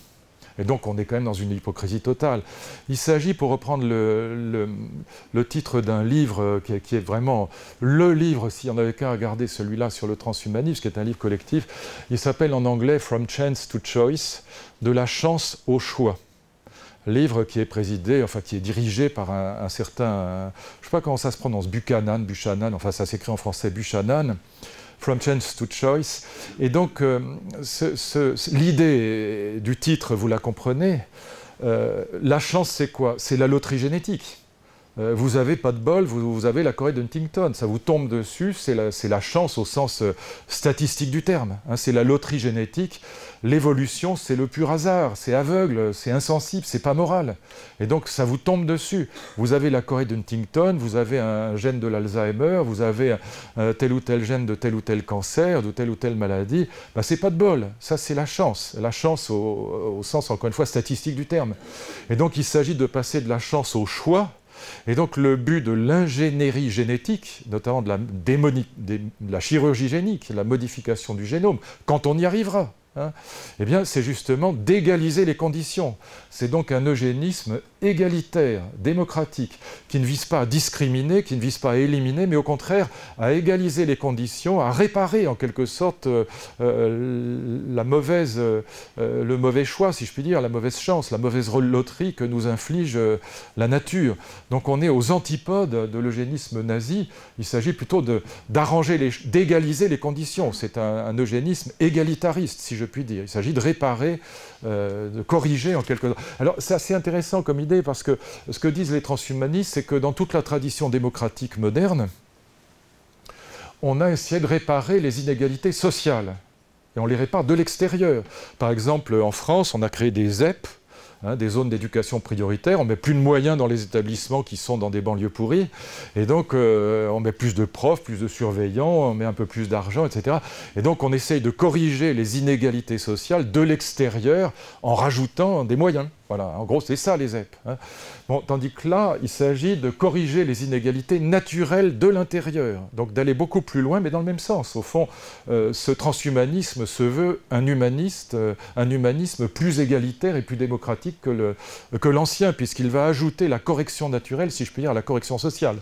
Et donc on est quand même dans une hypocrisie totale. Il s'agit, pour reprendre le, titre d'un livre euh, qui est, vraiment le livre, s'il y en avait qu'à regarder celui-là sur le transhumanisme, qui est un livre collectif, il s'appelle en anglais From Chance to Choice, de la chance au choix livre qui est présidé, enfin qui est dirigé par un, certain, je ne sais pas comment ça se prononce, Buchanan, Buchanan, enfin ça s'écrit en français Buchanan, From Chance to Choice. Et donc, euh, l'idée du titre, vous la comprenez, euh, la chance, c'est quoi? C'est la loterie génétique. Euh, vous avez pas de bol, vous, avez la Corée d'Huntington, ça vous tombe dessus, c'est la, chance au sens statistique du terme, hein. c'est la loterie génétique. L'évolution, c'est le pur hasard, c'est aveugle, c'est insensible, c'est pas moral. Et donc ça vous tombe dessus. Vous avez la Corée d'Huntington, vous avez un gène de l'Alzheimer, vous avez tel ou tel gène de tel ou tel cancer, de telle ou telle maladie. Ben, c'est pas de bol, ça c'est la chance. La chance au sens, encore une fois, statistique du terme. Et donc il s'agit de passer de la chance au choix, et donc le but de l'ingénierie génétique, notamment de la, chirurgie génique, la modification du génome, quand on y arrivera, Hein, eh bien, c'est justement d'égaliser les conditions. C'est donc un eugénisme égalitaire, démocratique, qui ne vise pas à discriminer, qui ne vise pas à éliminer, mais au contraire à égaliser les conditions, à réparer en quelque sorte euh, euh, la mauvaise, euh, le mauvais choix, si je puis dire, la mauvaise chance, la mauvaise loterie que nous inflige la nature. Donc on est aux antipodes de l'eugénisme nazi. Il s'agit plutôt d'arranger, d'égaliser les conditions. C'est un, eugénisme égalitariste, si je puis dire. Il s'agit de réparer, euh, de corriger en quelque sorte. Alors c'est assez intéressant comme idée parce que ce que disent les transhumanistes, c'est que dans toute la tradition démocratique moderne, on a essayé de réparer les inégalités sociales. Et on les répare de l'extérieur. Par exemple, en France, on a créé des ZEP, Hein, des zones d'éducation prioritaire, on met plus de moyens dans les établissements qui sont dans des banlieues pourries, et donc euh, on met plus de profs, plus de surveillants, on met un peu plus d'argent, etc. Et donc on essaye de corriger les inégalités sociales de l'extérieur en rajoutant des moyens. Voilà, en gros, c'est ça les ZEP. Hein. Tandis que là, il s'agit de corriger les inégalités naturelles de l'intérieur, donc d'aller beaucoup plus loin, mais dans le même sens. Au fond, euh, ce transhumanisme se veut un humaniste, euh, un humanisme plus égalitaire et plus démocratique que l'ancien, puisqu'il va ajouter la correction naturelle, si je puis dire, à la correction sociale.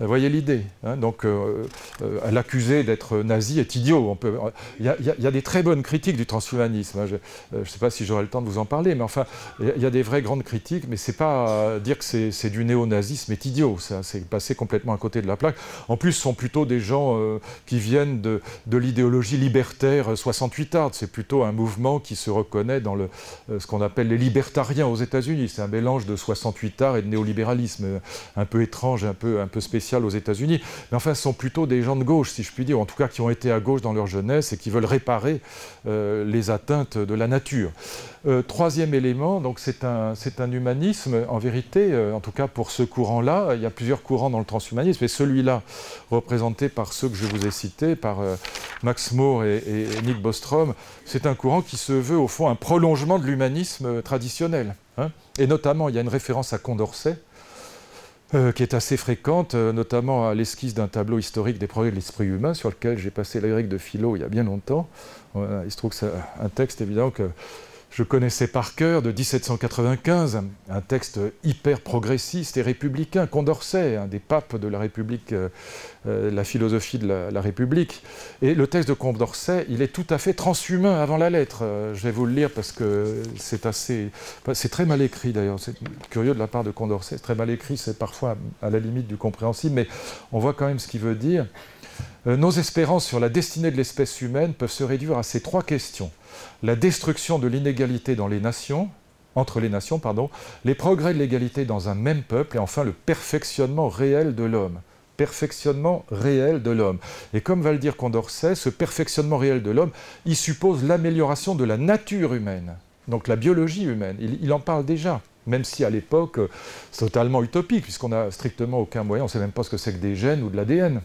Vous voyez l'idée. Hein. donc, euh, euh, l'accuser d'être nazi est idiot. Il y, a des très bonnes critiques du transhumanisme. Hein. Je ne euh, sais pas si j'aurai le temps de vous en parler, mais enfin, il y, a des vraies grandes critiques, mais c'est pas dire que c'est du néo-nazisme est idiot. C'est passé complètement à côté de la plaque. En plus, ce sont plutôt des gens qui viennent de, l'idéologie libertaire 68 art. C'est plutôt un mouvement qui se reconnaît dans le, ce qu'on appelle les libertariens aux États-Unis. C'est un mélange de 68 art et de néolibéralisme, un peu étrange, un peu, un peu spécial aux États-Unis. Mais enfin, ce sont plutôt des gens de gauche, si je puis dire, en tout cas qui ont été à gauche dans leur jeunesse et qui veulent réparer les atteintes de la nature. troisième élément, donc c'est un, un, humanisme, en vérité, en tout cas pour ce courant-là, il y a plusieurs courants dans le transhumanisme, et celui-là, représenté par ceux que je vous ai cités, par Max Moore et, et Nick Bostrom, c'est un courant qui se veut au fond un prolongement de l'humanisme traditionnel. Hein. et notamment, il y a une référence à Condorcet, euh, qui est assez fréquente, euh, notamment à l'esquisse d'un tableau historique des progrès de l'esprit humain, sur lequel j'ai passé la de philo il y a bien longtemps. il se trouve que c'est un texte évident que je connaissais par cœur de 1795, un texte hyper progressiste et républicain, Condorcet, un des papes de la République, euh, euh, la philosophie de la, République. Et le texte de Condorcet, il est tout à fait transhumain avant la lettre. Euh, je vais vous le lire parce que c'est assez, c'est très mal écrit d'ailleurs. C'est curieux de la part de Condorcet, très mal écrit, c'est parfois à la limite du compréhensible, mais on voit quand même ce qu'il veut dire. nos espérances sur la destinée de l'espèce humaine peuvent se réduire à ces trois questions la destruction de l'inégalité entre les nations, pardon, les progrès de l'égalité dans un même peuple et enfin le perfectionnement réel de l'homme. Perfectionnement réel de l'homme. Et comme va le dire Condorcet, ce perfectionnement réel de l'homme, il suppose l'amélioration de la nature humaine, donc la biologie humaine. Il, il en parle déjà même si à l'époque, c'est totalement utopique, puisqu'on n'a strictement aucun moyen, on ne sait même pas ce que c'est que des gènes ou de l'ADN.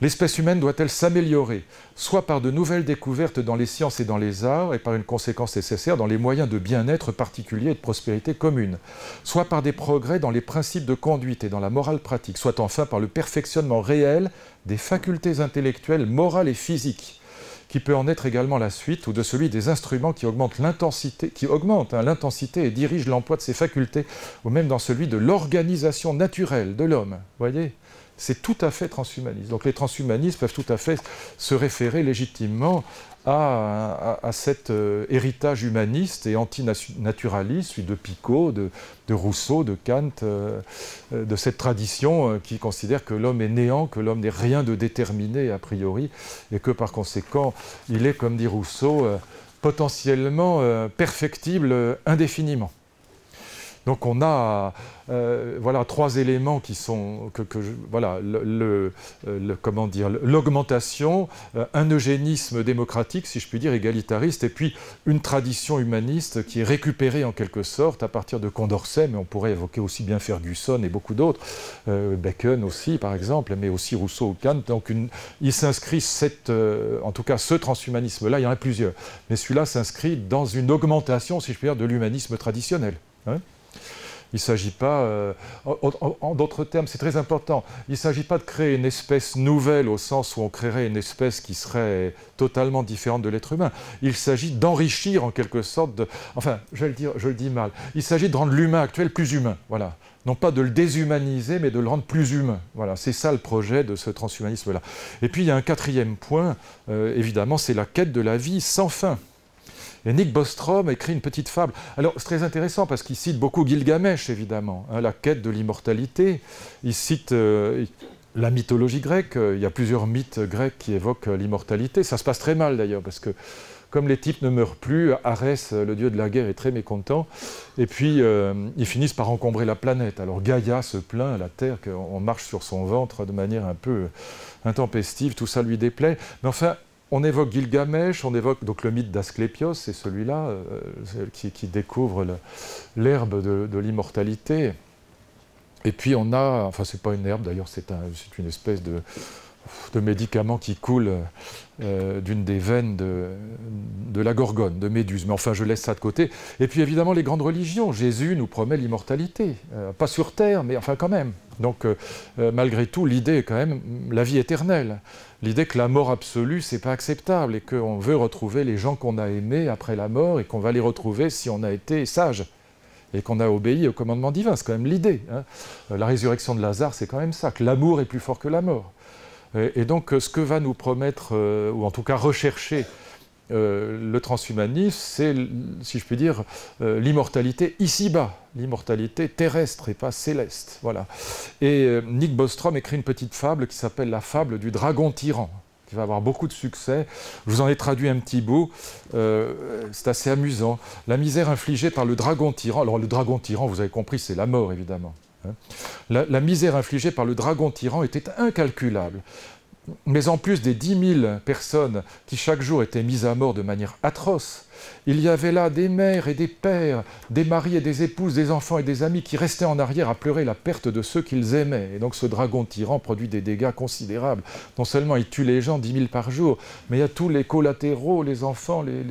L'espèce humaine doit-elle s'améliorer, soit par de nouvelles découvertes dans les sciences et dans les arts, et par une conséquence nécessaire dans les moyens de bien-être particulier et de prospérité commune, soit par des progrès dans les principes de conduite et dans la morale pratique, soit enfin par le perfectionnement réel des facultés intellectuelles, morales et physiques, qui peut en être également la suite, ou de celui des instruments qui augmentent l'intensité, qui augmentent hein, l'intensité et dirigent l'emploi de ces facultés, ou même dans celui de l'organisation naturelle de l'homme. Voyez? C'est tout à fait transhumaniste. Donc les transhumanistes peuvent tout à fait se référer légitimement à, cet euh, héritage humaniste et antinaturaliste, celui de Picot, de, Rousseau, de Kant, euh, euh, de cette tradition qui considère que l'homme est néant, que l'homme n'est rien de déterminé a priori, et que par conséquent, il est, comme dit Rousseau, potentiellement perfectible indéfiniment. Donc on a euh, voilà trois éléments qui sont que, voilà le, comment dire l'augmentation, euh, un eugénisme démocratique si je puis dire égalitariste et puis une tradition humaniste qui est récupérée en quelque sorte à partir de Condorcet, mais on pourrait évoquer aussi bien Ferguson et beaucoup d'autres, euh, Bacon aussi par exemple, mais aussi Rousseau ou Kant. Donc il s'inscrit cette en tout cas ce transhumanisme là, il y en a plusieurs, mais celui-là s'inscrit dans une augmentation si je puis dire de l'humanisme traditionnel. Hein. Il ne s'agit pas, euh, en, d'autres termes, c'est très important, il ne s'agit pas de créer une espèce nouvelle au sens où on créerait une espèce qui serait totalement différente de l'être humain. Il s'agit d'enrichir en quelque sorte, enfin, je le dis mal, il s'agit de rendre l'humain actuel plus humain, voilà. Non pas de le déshumaniser, mais de le rendre plus humain. Voilà, c'est ça le projet de ce transhumanisme-là. Et puis il y a un quatrième point, euh, évidemment, c'est la quête de la vie sans fin. Et Nick Bostrom écrit une petite fable. Alors c'est très intéressant parce qu'il cite beaucoup Gilgamesh, évidemment, hein, la quête de l'immortalité. Il cite euh, la mythologie grecque. Il y a plusieurs mythes grecs qui évoquent l'immortalité. Ça se passe très mal d'ailleurs parce que comme les types ne meurent plus, Arès, le dieu de la guerre, est très mécontent. Et puis, euh, ils finissent par encombrer la planète. Alors Gaïa se plaint à la Terre qu'on marche sur son ventre de manière un peu intempestive. Tout ça lui déplaît. Mais enfin, on évoque Gilgamesh, on évoque donc le mythe d'Asclépios, c'est celui-là euh, qui, découvre l'herbe de, l'immortalité. Et puis on a, enfin c'est pas une herbe d'ailleurs, c'est une espèce de, médicament qui coule euh, d'une des veines de, la Gorgone, de Méduse. Mais enfin, je laisse ça de côté. Et puis évidemment, les grandes religions. Jésus nous promet l'immortalité. Euh, pas sur terre, mais enfin quand même. Donc, malgré tout, l'idée est quand même la vie éternelle l'idée que la mort absolue, c'est pas acceptable et qu'on veut retrouver les gens qu'on a aimés après la mort et qu'on va les retrouver si on a été sage et qu'on a obéi au commandement divin. C'est quand même l'idée. Hein. La résurrection de Lazare, c'est quand même ça, que l'amour est plus fort que la mort. Et, donc, ce que va nous promettre, euh, ou en tout cas rechercher, euh, le transhumanisme, c'est, si je puis dire, euh, l'immortalité ici-bas, l'immortalité terrestre et pas céleste. Voilà. Et euh, Nick Bostrom écrit une petite fable qui s'appelle La fable du dragon tyran qui va avoir beaucoup de succès. Je vous en ai traduit un petit bout. c'est assez amusant. La misère infligée par le dragon tyran. Alors le dragon tyran, vous avez compris, c'est la mort évidemment. Hein. La, misère infligée par le dragon tyran était incalculable. Mais en plus des 10 000 personnes qui chaque jour étaient mises à mort de manière atroce, il y avait là des mères et des pères, des maris et des épouses, des enfants et des amis qui restaient en arrière à pleurer la perte de ceux qu'ils aimaient. Et donc ce dragon tyran produit des dégâts considérables. Non seulement il tue les gens 10 000 par jour, mais il y a tous les collatéraux, les enfants, les,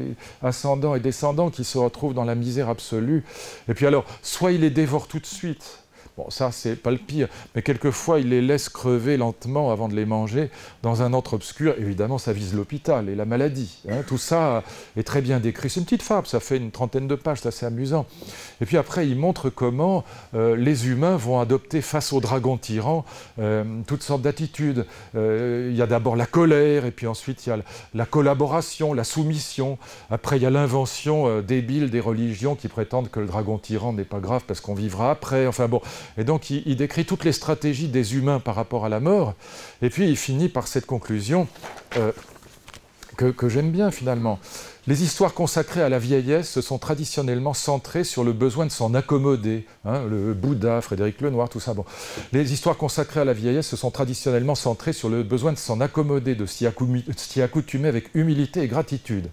ascendants et descendants qui se retrouvent dans la misère absolue. Et puis alors, soit il les dévore tout de suite, Bon, ça, c'est pas le pire, mais quelquefois, il les laisse crever lentement avant de les manger dans un antre obscur. Évidemment, ça vise l'hôpital et la maladie. Hein. Tout ça est très bien décrit. C'est une petite fable, ça fait une trentaine de pages, c'est assez amusant. Et puis après, il montre comment euh, les humains vont adopter face au dragon tyran euh, toutes sortes d'attitudes. Euh, il y a d'abord la colère, et puis ensuite, il y a la collaboration, la soumission. Après, il y a l'invention débile des religions qui prétendent que le dragon tyran n'est pas grave parce qu'on vivra après. Enfin bon, et donc il, décrit toutes les stratégies des humains par rapport à la mort, et puis il finit par cette conclusion euh, que, j'aime bien finalement. Les histoires consacrées à la vieillesse se sont traditionnellement centrées sur le besoin de s'en accommoder. Hein, le Bouddha, Frédéric Lenoir, tout ça. Les histoires consacrées à la vieillesse se sont traditionnellement centrées sur le besoin de s'en accommoder, de s'y accoutumer avec humilité et gratitude.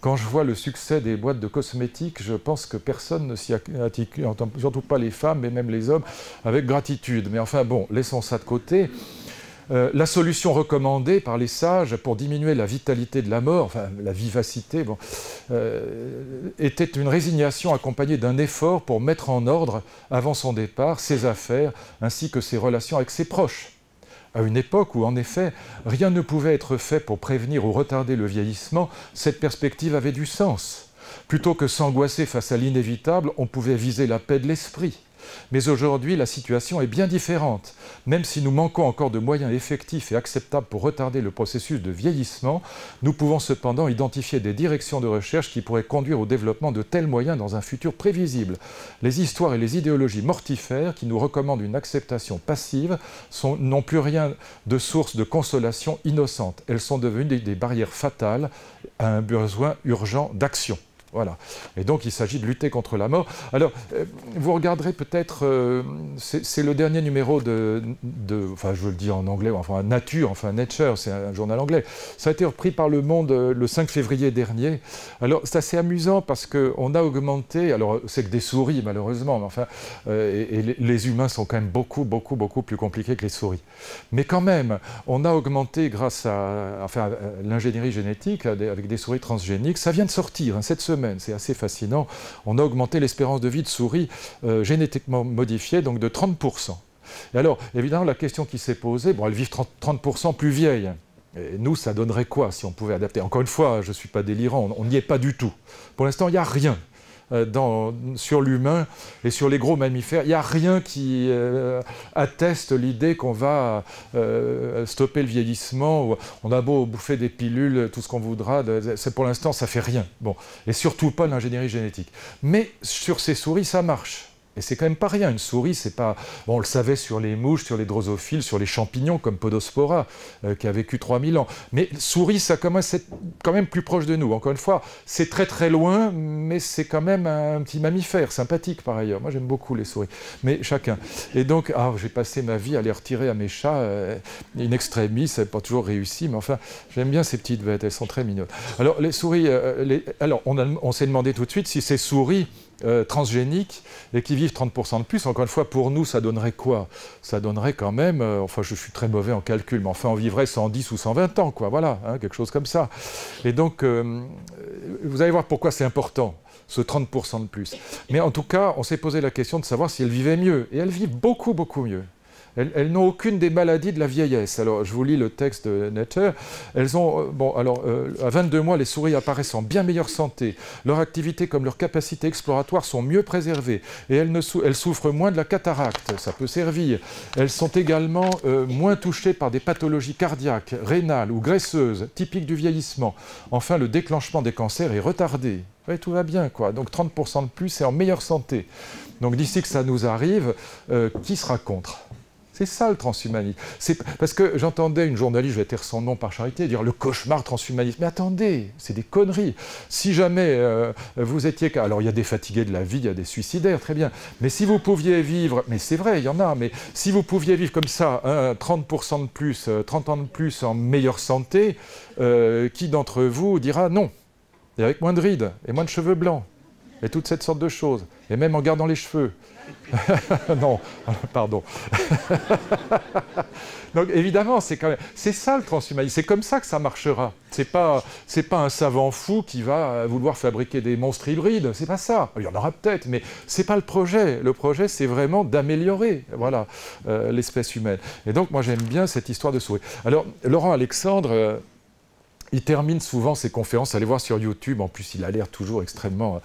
Quand je vois le succès des boîtes de cosmétiques, je pense que personne ne s'y attitudine, surtout pas les femmes, mais même les hommes, avec gratitude. Mais enfin bon, laissons ça de côté. Euh, la solution recommandée par les sages pour diminuer la vitalité de la mort, enfin la vivacité, bon, euh, était une résignation accompagnée d'un effort pour mettre en ordre, avant son départ, ses affaires ainsi que ses relations avec ses proches à une époque où, en effet, rien ne pouvait être fait pour prévenir ou retarder le vieillissement, cette perspective avait du sens. Plutôt que s'angoisser face à l'inévitable, on pouvait viser la paix de l'esprit. Mais aujourd'hui, la situation est bien différente. Même si nous manquons encore de moyens effectifs et acceptables pour retarder le processus de vieillissement, nous pouvons cependant identifier des directions de recherche qui pourraient conduire au développement de tels moyens dans un futur prévisible. Les histoires et les idéologies mortifères qui nous recommandent une acceptation passive n'ont plus rien de source de consolation innocente. Elles sont devenues des barrières fatales à un besoin urgent d'action. Voilà. Et donc il s'agit de lutter contre la mort. Alors, euh, vous regarderez peut-être, euh, c'est le dernier numéro de, enfin je le dis en anglais, enfin Nature, enfin Nature, c'est un journal anglais. Ça a été repris par Le Monde euh, le 5 février dernier. Alors c'est assez amusant parce qu'on a augmenté, alors c'est que des souris malheureusement, mais enfin, et, les humains sont quand même beaucoup, beaucoup, beaucoup plus compliqués que les souris. Mais quand même, on a augmenté grâce à, enfin, l'ingénierie génétique avec des souris transgéniques. Ça vient de sortir hein, cette semaine c'est assez fascinant. On a augmenté l'espérance de vie de souris euh, génétiquement modifiées, donc de 30%. Et alors, évidemment, la question qui s'est posée, bon, elles vivent 30%, plus vieilles. Et nous, ça donnerait quoi si on pouvait adapter? Encore une fois, je ne suis pas délirant, on n'y est pas du tout. Pour l'instant, il n'y a rien. Euh, sur l'humain et sur les gros mammifères. Il n'y a rien qui euh, atteste l'idée qu'on va euh, stopper le vieillissement. On a beau bouffer des pilules, tout ce qu'on voudra, c'est pour l'instant ça fait rien. Bon, et surtout pas l'ingénierie génétique. Mais sur ces souris, ça marche. Et c'est quand même pas rien. Une souris, c'est pas. On le savait sur les mouches, sur les drosophiles, sur les champignons comme Podospora, euh, qui a vécu 3000 ans. Mais souris, ça commence à être quand même plus proche de nous. Encore une fois, c'est très très loin, mais c'est quand même un petit mammifère, sympathique par ailleurs. Moi, j'aime beaucoup les souris. Mais chacun. Et donc, ah, j'ai passé ma vie à les retirer à mes chats euh, in. Ça n'a pas toujours réussi, mais enfin, j'aime bien ces petites bêtes. Elles sont très mignonnes. Alors, les souris. Euh. Alors, on s'est demandé tout de suite si ces souris euh, transgéniques et qui vivent 30% de plus. Encore une fois, pour nous, ça donnerait quoi? Ça donnerait quand même, euh, enfin je suis très mauvais en calcul, mais enfin on vivrait 110 ou 120 ans, quoi, voilà, hein, quelque chose comme ça. Et donc, euh, vous allez voir pourquoi c'est important, ce 30% de plus. Mais en tout cas, on s'est posé la question de savoir si elles vivaient mieux. Et elles vivent beaucoup, beaucoup mieux. Elles, n'ont aucune des maladies de la vieillesse. Alors, je vous lis le texte de Netter. Elles ont, euh, alors, euh, à 22 mois, les souris apparaissent en bien meilleure santé. Leur activité comme leur capacité exploratoire sont mieux préservées. Et elles, ne souffrent moins de la cataracte. Ça peut servir. Elles sont également euh, moins touchées par des pathologies cardiaques, rénales ou graisseuses, typiques du vieillissement. Enfin, le déclenchement des cancers est retardé. Tout va bien, quoi. Donc 30% de plus et en meilleure santé. Donc d'ici que ça nous arrive, qui sera contre? C'est ça le transhumanisme. Parce que j'entendais une journaliste, je vais taire son nom par charité, dire le cauchemar transhumaniste. Mais attendez, c'est des conneries. Si jamais euh, vous étiez. Alors il y a des fatigués de la vie, il y a des suicidaires, très bien. Mais si vous pouviez vivre. Mais c'est vrai, il y en a. Mais si vous pouviez vivre comme ça, 30% de plus, 30 euh, ans de plus en meilleure santé, euh, qui d'entre vous dira non? Et avec moins de rides et moins de cheveux blancs et toute cette sorte de choses. Et même en gardant les cheveux. non, pardon. Donc évidemment, c'est quand même, c'est ça le transhumanisme. C'est comme ça que ça marchera. C'est pas, c'est pas un savant fou qui va vouloir fabriquer des monstres hybrides. C'est pas ça. Il y en aura peut-être, mais c'est pas le projet. Le projet, c'est vraiment d'améliorer, voilà, euh, l'espèce humaine. Et donc moi, j'aime bien cette histoire de souris. Alors Laurent Alexandre. Euh, il termine souvent ses conférences, allez voir sur YouTube, en plus il a l'air toujours extrêmement euh,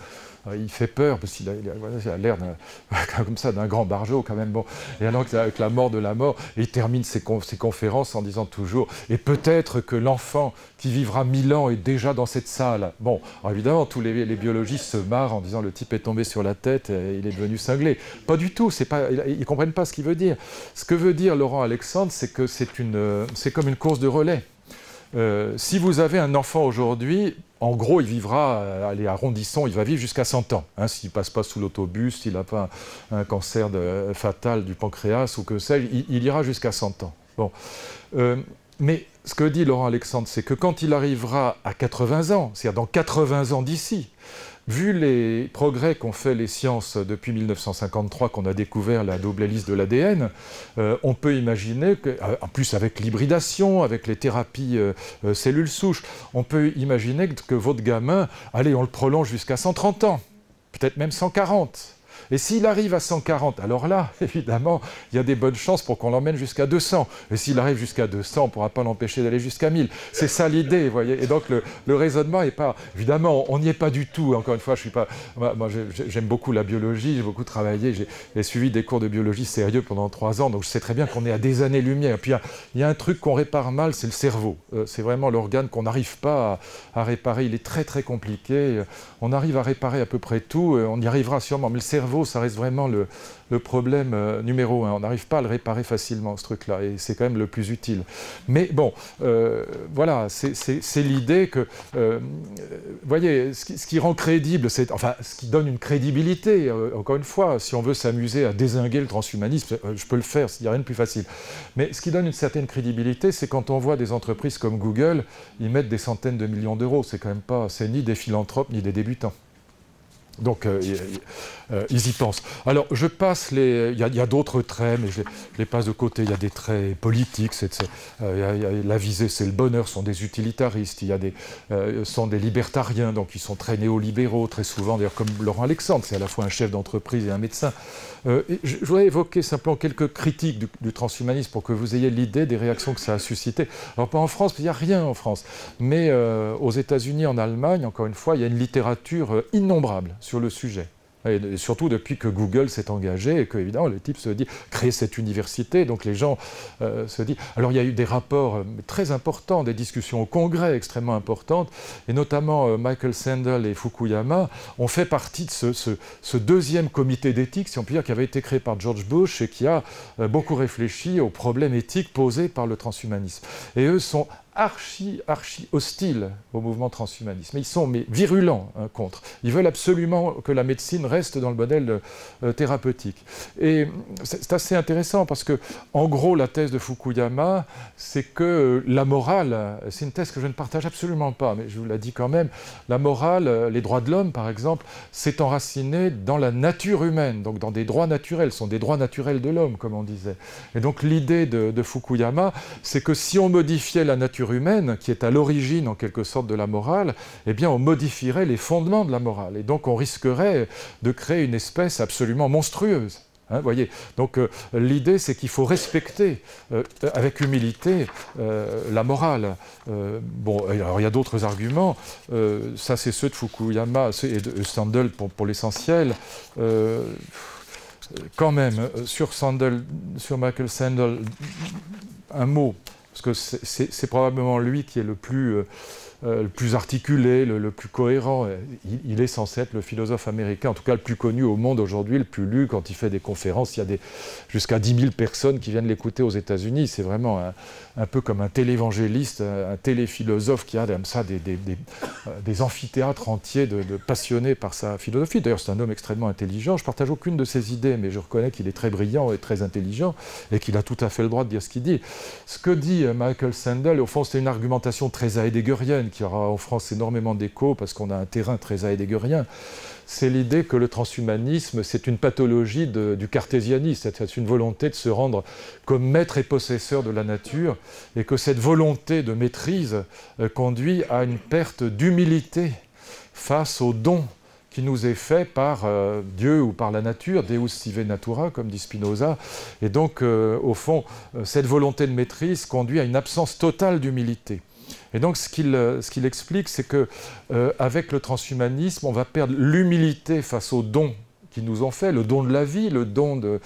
il fait peur parce qu'il a l'air comme ça d'un grand bargeau quand même. Et alors avec la mort de la mort, il termine ses, conférences en disant toujours et peut-être que l'enfant qui vivra mille ans est déjà dans cette salle. Bon, évidemment tous les, biologistes se marrent en disant le type est tombé sur la tête et il est devenu cinglé. Pas du tout. Ils comprennent pas ce qu'il veut dire. Ce que veut dire Laurent Alexandre, c'est que c'est c'est comme une course de relais. Euh, si vous avez un enfant aujourd'hui, en gros, il vivra, euh, allez, arrondissons, il va vivre jusqu'à 100 ans. Hein, s'il ne passe pas sous l'autobus, s'il n'a pas un, cancer fatal du pancréas ou que sais-je, il, ira jusqu'à 100 ans. Bon. Euh, mais ce que dit Laurent Alexandre, c'est que quand il arrivera à 80 ans, c'est-à-dire dans 80 ans d'ici, Vu les progrès qu'ont fait les sciences depuis 1953, qu'on a découvert la double hélice de l'ADN, euh, on peut imaginer que, euh, en plus avec l'hybridation, avec les thérapies euh, cellules souches, on peut imaginer que votre gamin, allez, on le prolonge jusqu'à 130 ans, peut-être même 140. Et s'il arrive à 140, alors là, évidemment, il y a des bonnes chances pour qu'on l'emmène jusqu'à 200. Et s'il arrive jusqu'à 200, on ne pourra pas l'empêcher d'aller jusqu'à 1000. C'est ça l'idée, vous voyez. Et donc le, raisonnement n'est pas... Évidemment, on n'y est pas du tout. Encore une fois, je suis pas... Moi, j'aime beaucoup la biologie, j'ai beaucoup travaillé, j'ai suivi des cours de biologie sérieux pendant trois ans, donc je sais très bien qu'on est à des années-lumière. Puis il y, a un truc qu'on répare mal, c'est le cerveau. Euh, c'est vraiment l'organe qu'on n'arrive pas à, réparer. Il est très très compliqué. On arrive à réparer à peu près tout, euh, on y arrivera sûrement. Mais le cerveau, ça reste vraiment le, problème euh, numéro un. On n'arrive pas à le réparer facilement, ce truc-là, et c'est quand même le plus utile. Mais bon, euh, voilà, c'est l'idée que, euh, vous voyez, ce qui, rend crédible, c'est, enfin, ce qui donne une crédibilité, encore une fois, si on veut s'amuser à désinguer le transhumanisme, je peux le faire, il n'y a rien de plus facile. Mais ce qui donne une certaine crédibilité, c'est quand on voit des entreprises comme Google, ils mettent des centaines de millions d'euros. C'est quand même pas, c'est ni des philanthropes ni des débutants. Donc euh, euh, ils y pensent. Alors je passe les... Il y a, d'autres traits, mais je les, passe de côté. Il y a des traits politiques. Euh, la visée, c'est le bonheur, sont des utilitaristes. Il y a des... sont des libertariens, donc ils sont très néolibéraux, très souvent, d'ailleurs comme Laurent Alexandre, c'est à la fois un chef d'entreprise et un médecin. je, voudrais évoquer simplement quelques critiques du, transhumanisme pour que vous ayez l'idée des réactions que ça a suscité. Alors pas en France, il n'y a rien en France. Mais aux États-Unis, en Allemagne, encore une fois, il y a une littérature innombrable sur le sujet. Surtout depuis que Google s'est engagé et que, évidemment, le type se dit créer cette université. Donc les gens euh, se disent. Alors il y a eu des rapports euh, très importants, des discussions au Congrès extrêmement importantes, et notamment euh, Michael Sandel et Fukuyama ont fait partie de ce, deuxième comité d'éthique, si on peut dire, qui avait été créé par George Bush et qui a beaucoup réfléchi aux problèmes éthiques posés par le transhumanisme. Et eux sont archi, archi hostiles au mouvement transhumaniste. Mais ils sont mais, virulents hein, contre. Ils veulent absolument que la médecine reste dans le modèle euh, thérapeutique. Et c'est assez intéressant parce que, en gros, la thèse de Fukuyama, c'est que la morale, c'est une thèse que je ne partage absolument pas, mais je vous la dis quand même, la morale, euh, les droits de l'homme, par exemple, s'est enraciné dans la nature humaine, donc dans des droits naturels, sont des droits naturels de l'homme, comme on disait. Et donc l'idée de, de Fukuyama, c'est que si on modifiait la nature humaine, qui est à l'origine en quelque sorte de la morale, eh bien on modifierait les fondements de la morale. Et donc on risquerait de créer une espèce absolument monstrueuse. Hein, voyez Donc euh, l'idée, c'est qu'il faut respecter euh, avec humilité euh, la morale. bon, alors il y a d'autres arguments. ça, c'est ceux de Fukuyama et de Sandel pour, pour l'essentiel. quand même, sur Sandel, sur Michael Sandel, un mot parce que c'est probablement lui qui est le plus, euh, le plus articulé, le, plus cohérent. Il, est censé être le philosophe américain, en tout cas le plus connu au monde aujourd'hui, le plus lu. Quand il fait des conférences, il y a jusqu'à 10 000 personnes qui viennent l'écouter aux États-Unis. C'est vraiment un, peu comme un télévangéliste, un, téléphilosophe qui a comme ça des, des, amphithéâtres entiers de, passionnés par sa philosophie. D'ailleurs, c'est un homme extrêmement intelligent. Je partage aucune de ses idées, mais je reconnais qu'il est très brillant et très intelligent et qu'il a tout à fait le droit de dire ce qu'il dit. Ce que dit euh, Michael Sandel, au fond, c'est une argumentation très heideggerienne qui aura en France énormément d'écho parce qu'on a un terrain très heideggerien. C'est l'idée que le transhumanisme, c'est une pathologie du cartésianisme, c'est une volonté de se rendre comme maître et possesseur de la nature, et que cette volonté de maîtrise euh, conduit à une perte d'humilité face au don qui nous est fait par euh, Dieu ou par la nature, Deus sive natura, comme dit Spinoza. Et donc, euh, au fond, cette volonté de maîtrise conduit à une absence totale d'humilité. Et donc, ce qu'il explique, c'est que avec le transhumanisme, on va perdre l'humilité face aux dons qui nous ont fait, le don de la vie, le don de,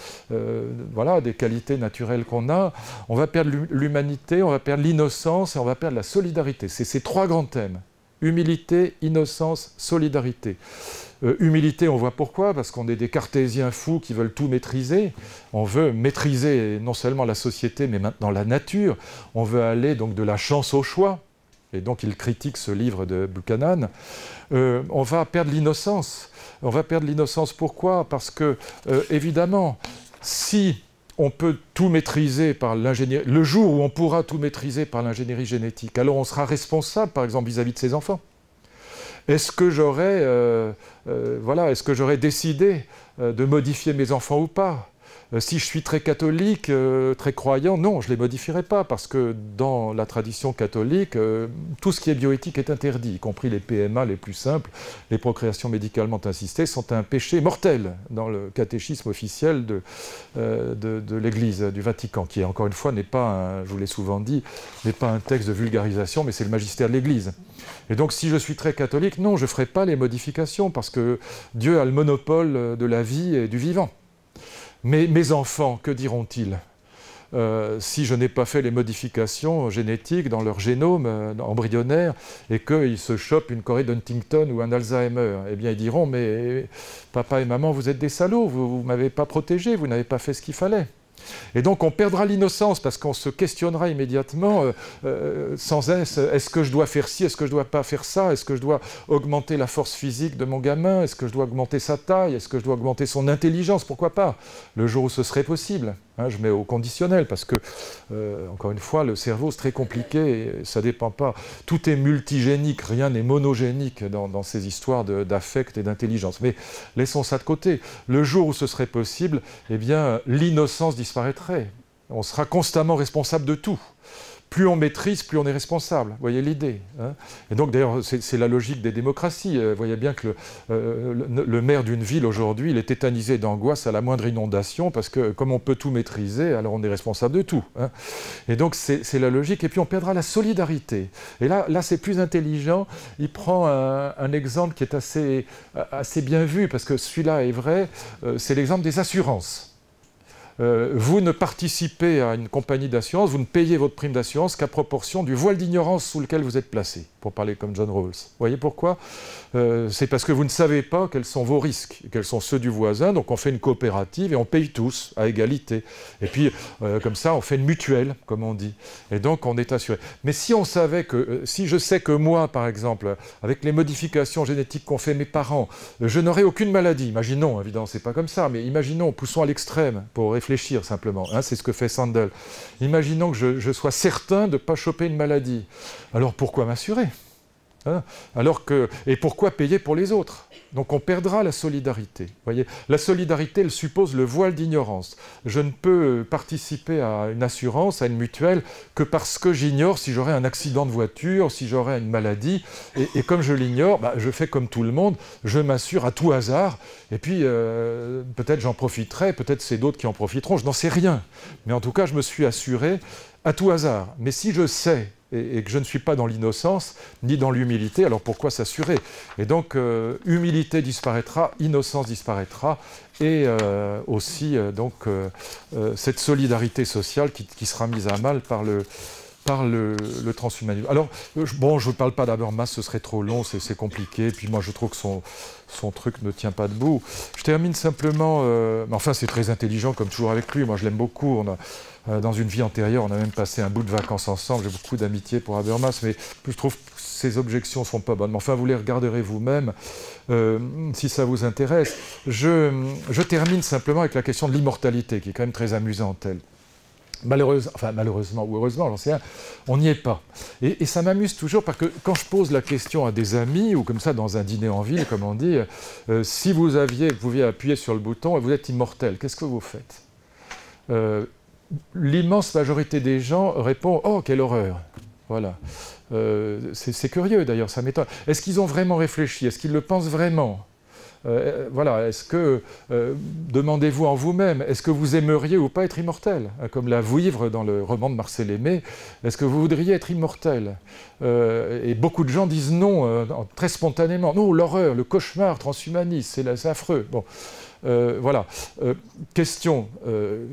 voilà, des qualités naturelles qu'on a. On va perdre l'humanité, on va perdre l'innocence et on va perdre la solidarité. C'est ces trois grands thèmes Humilité, innocence, solidarité. Euh, humilité, on voit pourquoi, parce qu'on est des cartésiens fous qui veulent tout maîtriser. On veut maîtriser non seulement la société, mais maintenant la nature. On veut aller donc de la chance au choix. Et donc il critique ce livre de Buchanan. Euh, on va perdre l'innocence. On va perdre l'innocence pourquoi? Parce que, euh, évidemment, si on peut tout maîtriser par l'ingénierie, le jour où on pourra tout maîtriser par l'ingénierie génétique, alors on sera responsable, par exemple, vis-à-vis de ses enfants. Est-ce que j'aurais, euh, décidé de modifier mes enfants ou pas? Si je suis très catholique, euh, très croyant, non, je ne les modifierai pas, parce que dans la tradition catholique, euh, tout ce qui est bioéthique est interdit, y compris les PMA les plus simples, les procréations médicalement assistées sont un péché mortel dans le catéchisme officiel de, de, l'Église du Vatican, qui encore une fois n'est pas, je vous l'ai souvent dit, n'est pas un texte de vulgarisation, mais c'est le magistère de l'Église. Et donc si je suis très catholique, non, je ne ferai pas les modifications, parce que Dieu a le monopole de la vie et du vivant. Mais mes enfants, que diront-ils? Euh, si je n'ai pas fait les modifications génétiques dans leur génome euh, embryonnaire et qu'ils se chopent une Corée d'Huntington ou un Alzheimer, eh bien ils diront mais papa et maman vous êtes des salauds, vous ne m'avez pas protégé, vous n'avez pas fait ce qu'il fallait. Et donc on perdra l'innocence parce qu'on se questionnera immédiatement euh, euh, sans est est-ce que je dois faire ci, est-ce que je dois pas faire ça, est-ce que je dois augmenter la force physique de mon gamin, est-ce que je dois augmenter sa taille, est-ce que je dois augmenter son intelligence, pourquoi pas, le jour où ce serait possible. Hein, je mets au conditionnel parce que, euh, encore une fois, le cerveau c'est très compliqué et ça dépend pas. Tout est multigénique, rien n'est monogénique dans, dans, ces histoires d'affect et d'intelligence. Mais laissons ça de côté. Le jour où ce serait possible, eh bien, l'innocence disparaîtrait. On sera constamment responsable de tout plus on maîtrise, plus on est responsable. Vous voyez l'idée hein Et donc, d'ailleurs, c'est la logique des démocraties. Euh, vous voyez bien que euh, le, maire d'une ville, aujourd'hui, il est tétanisé d'angoisse à la moindre inondation, parce que comme on peut tout maîtriser, alors on est responsable de tout. Hein et donc, c'est la logique. Et puis, on perdra la solidarité. Et là, là c'est plus intelligent. Il prend un, exemple qui est assez, assez bien vu, parce que celui-là est vrai. Euh, c'est l'exemple des assurances. Euh, vous ne participez à une compagnie d'assurance, vous ne payez votre prime d'assurance qu'à proportion du voile d'ignorance sous lequel vous êtes placé, pour parler comme John Rawls. Vous voyez pourquoi? Euh, C'est parce que vous ne savez pas quels sont vos risques, quels sont ceux du voisin, donc on fait une coopérative et on paye tous à égalité. Et puis, euh, comme ça, on fait une mutuelle, comme on dit. Et donc, on est assuré. Mais si on savait que, si je sais que moi, par exemple, avec les modifications génétiques qu'ont fait mes parents, je n'aurai aucune maladie, imaginons, évidemment, c'est pas comme ça, mais imaginons, poussons à l'extrême pour réfléchir simplement. Hein, c'est ce que fait Sandel. Imaginons que je, sois certain de ne pas choper une maladie. Alors pourquoi m'assurer? Hein Alors que, Et pourquoi payer pour les autres? Donc on perdra la solidarité. Voyez la solidarité, elle suppose le voile d'ignorance. Je ne peux participer à une assurance, à une mutuelle, que parce que j'ignore si j'aurai un accident de voiture, si j'aurai une maladie. Et, comme je l'ignore, bah, je fais comme tout le monde, je m'assure à tout hasard. Et puis euh, peut-être j'en profiterai, peut-être c'est d'autres qui en profiteront, je n'en sais rien. Mais en tout cas, je me suis assuré à tout hasard. Mais si je sais et, que je ne suis pas dans l'innocence ni dans l'humilité, alors pourquoi s'assurer? Et donc, euh, humilité disparaîtra, innocence disparaîtra, et euh, aussi euh, donc cette solidarité sociale qui, sera mise à mal par le, par le, transhumanisme. Alors, bon, je ne parle pas d'Habermas, ce serait trop long, c'est compliqué, puis moi je trouve que son, truc ne tient pas debout. Je termine simplement, euh, mais enfin c'est très intelligent comme toujours avec lui, moi je l'aime beaucoup, on a, euh, dans une vie antérieure on a même passé un bout de vacances ensemble, j'ai beaucoup d'amitié pour Habermas, mais je trouve que ses objections ne sont pas bonnes. Mais enfin vous les regarderez vous-même euh, si ça vous intéresse. Je, je termine simplement avec la question de l'immortalité, qui est quand même très amusante, elle malheureusement, enfin malheureusement ou heureusement, j'en on n'y est pas. Et, ça m'amuse toujours parce que quand je pose la question à des amis ou comme ça dans un dîner en ville, comme on dit, euh, si vous aviez, vous pouviez appuyer sur le bouton et vous êtes immortel, qu'est-ce que vous faites? Euh, L'immense majorité des gens répond Oh, quelle horreur Voilà. Euh, c'est curieux d'ailleurs, ça m'étonne. Est-ce qu'ils ont vraiment réfléchi? Est-ce qu'ils le pensent vraiment? Euh, voilà, est-ce que, euh, demandez-vous en vous-même, est-ce que vous aimeriez ou pas être immortel hein, Comme la vouivre dans le roman de Marcel Aimé, est-ce que vous voudriez être immortel euh, Et beaucoup de gens disent non, très spontanément. Non, l'horreur, le cauchemar transhumaniste, c'est affreux. Bon. Euh, voilà. Euh, question euh,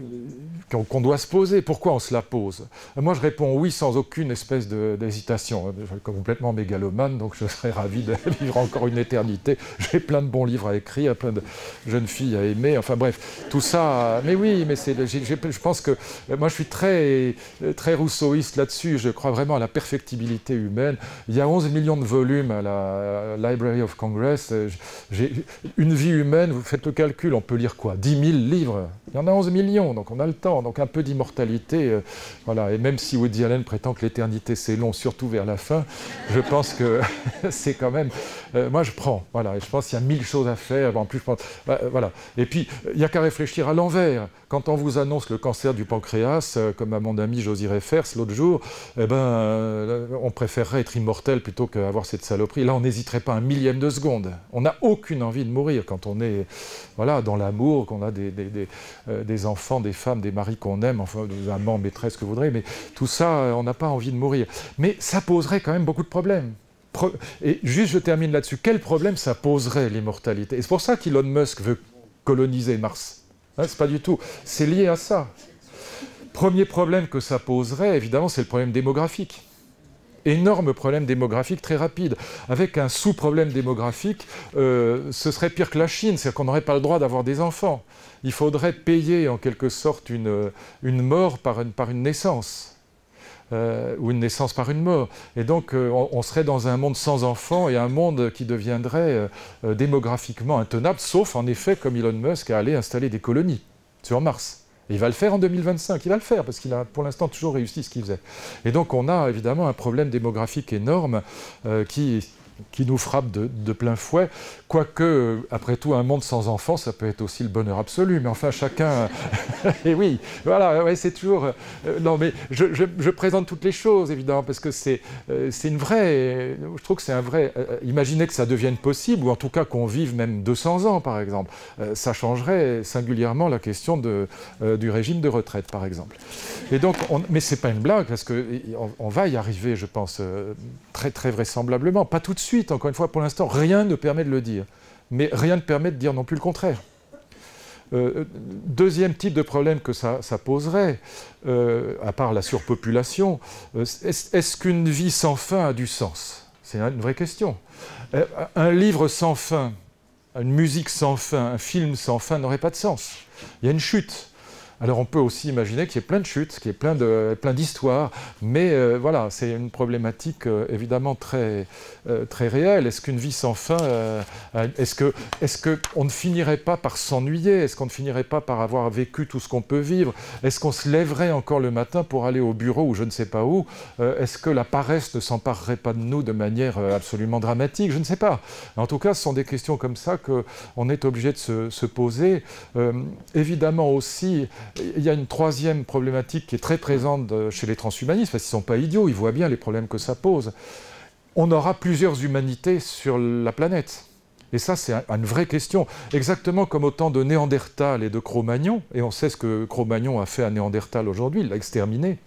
qu'on doit se poser. Pourquoi on se la pose? Moi, je réponds oui sans aucune espèce d'hésitation. Je suis complètement mégalomane, donc je serais ravi de vivre encore une éternité. J'ai plein de bons livres à écrire, plein de jeunes filles à aimer. Enfin bref, tout ça. Mais oui, mais je pense que moi, je suis très, très rousseauiste là-dessus. Je crois vraiment à la perfectibilité humaine. Il y a 11 millions de volumes à la Library of Congress. Une vie humaine, vous faites le calcul on peut lire quoi? 10 000 livres Il y en a 11 millions, donc on a le temps. Donc un peu d'immortalité. Euh, voilà. Et même si Woody Allen prétend que l'éternité c'est long, surtout vers la fin, je pense que c'est quand même. Euh, moi je prends. Voilà. Et je pense qu'il y a mille choses à faire. En plus, je pense. Bah, euh, voilà. Et puis, il n'y a qu'à réfléchir à l'envers. Quand on vous annonce le cancer du pancréas, comme à mon ami Josie Fers l'autre jour, eh ben, on préférerait être immortel plutôt qu'avoir cette saloperie. Là, on n'hésiterait pas un millième de seconde. On n'a aucune envie de mourir quand on est. Voilà, dans l'amour, qu'on a euh, des, enfants, des femmes, des maris qu'on aime, enfin des amants, maîtresses que vous voudrez, mais tout ça, euh, on n'a pas envie de mourir. Mais ça poserait quand même beaucoup de problèmes. Et juste, je termine là-dessus. Quel problème ça poserait l'immortalité? Et c'est pour ça qu'Elon Musk veut coloniser Mars. Hein, c'est pas du tout. C'est lié à ça. Premier problème que ça poserait, évidemment, c'est le problème démographique énorme problème démographique très rapide. Avec un sous-problème démographique, euh, ce serait pire que la Chine, c'est-à-dire qu'on n'aurait pas le droit d'avoir des enfants. Il faudrait payer en quelque sorte une, une mort par une, naissance. Euh, ou une naissance par une mort. Et donc euh, on, serait dans un monde sans enfants et un monde qui deviendrait démographiquement intenable, sauf en effet comme Elon Musk à aller installer des colonies sur Mars il va le faire en 2025, il va le faire parce qu'il a pour l'instant toujours réussi ce qu'il faisait. Et donc on a évidemment un problème démographique énorme euh, qui qui nous frappe de, plein fouet. Quoique, après tout, un monde sans enfants, ça peut être aussi le bonheur absolu. Mais enfin, chacun. et oui, voilà, ouais, c'est toujours. Euh, non, mais je, présente toutes les choses, évidemment, parce que c'est euh, une vraie. Je trouve que c'est un vrai. Euh, imaginez que ça devienne possible, ou en tout cas qu'on vive même 200 ans, par exemple. ça changerait singulièrement la question de, du régime de retraite, par exemple. Et donc, on, mais c'est pas une blague, parce qu'on on va y arriver, je pense, très, très vraisemblablement. Pas tout de suite, encore une fois, pour l'instant, rien ne permet de le dire. Mais rien ne permet de dire non plus le contraire. Euh, deuxième type de problème que ça, poserait, euh, à part la surpopulation, euh, est-ce qu'une vie sans fin a du sens? C'est une vraie question. un livre sans fin, une musique sans fin, un film sans fin n'aurait pas de sens. Il y a une chute. Alors on peut aussi imaginer qu'il y ait plein de chutes, qu'il y ait plein, de, d'histoires, mais euh, voilà, c'est une problématique euh, évidemment très, euh, très réelle. Est-ce qu'une vie sans fin, est-ce qu'on ne finirait pas par s'ennuyer? Est-ce qu'on ne finirait pas par avoir vécu tout ce qu'on peut vivre? Est-ce qu'on se lèverait encore le matin pour aller au bureau ou je ne sais pas où? Est-ce que la paresse ne s'emparerait pas de nous de manière absolument dramatique? Je ne sais pas. En tout cas, ce sont des questions comme ça qu'on est obligé de se poser. évidemment aussi, il y a une troisième problématique qui est très présente chez les transhumanistes, parce qu'ils ne sont pas idiots, ils voient bien les problèmes que ça pose. On aura plusieurs humanités sur la planète. Et ça, c'est une vraie question. Exactement comme au temps de Néandertal et de Cro-Magnon, et on sait ce que Cro-Magnon a fait à Néandertal aujourd'hui, il l'a exterminé.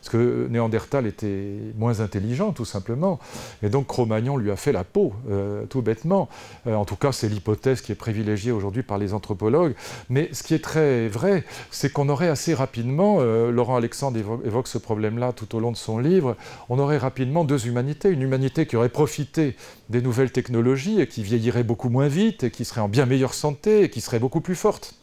Parce que Néandertal était moins intelligent, tout simplement. Et donc Cro-Magnon lui a fait la peau, euh, tout bêtement. Euh, en tout cas, c'est l'hypothèse qui est privilégiée aujourd'hui par les anthropologues. Mais ce qui est très vrai, c'est qu'on aurait assez rapidement, euh, Laurent Alexandre évoque, ce problème-là tout au long de son livre, on aurait rapidement deux humanités. Une humanité qui aurait profité des nouvelles technologies et qui vieillirait beaucoup moins vite et qui serait en bien meilleure santé et qui serait beaucoup plus forte.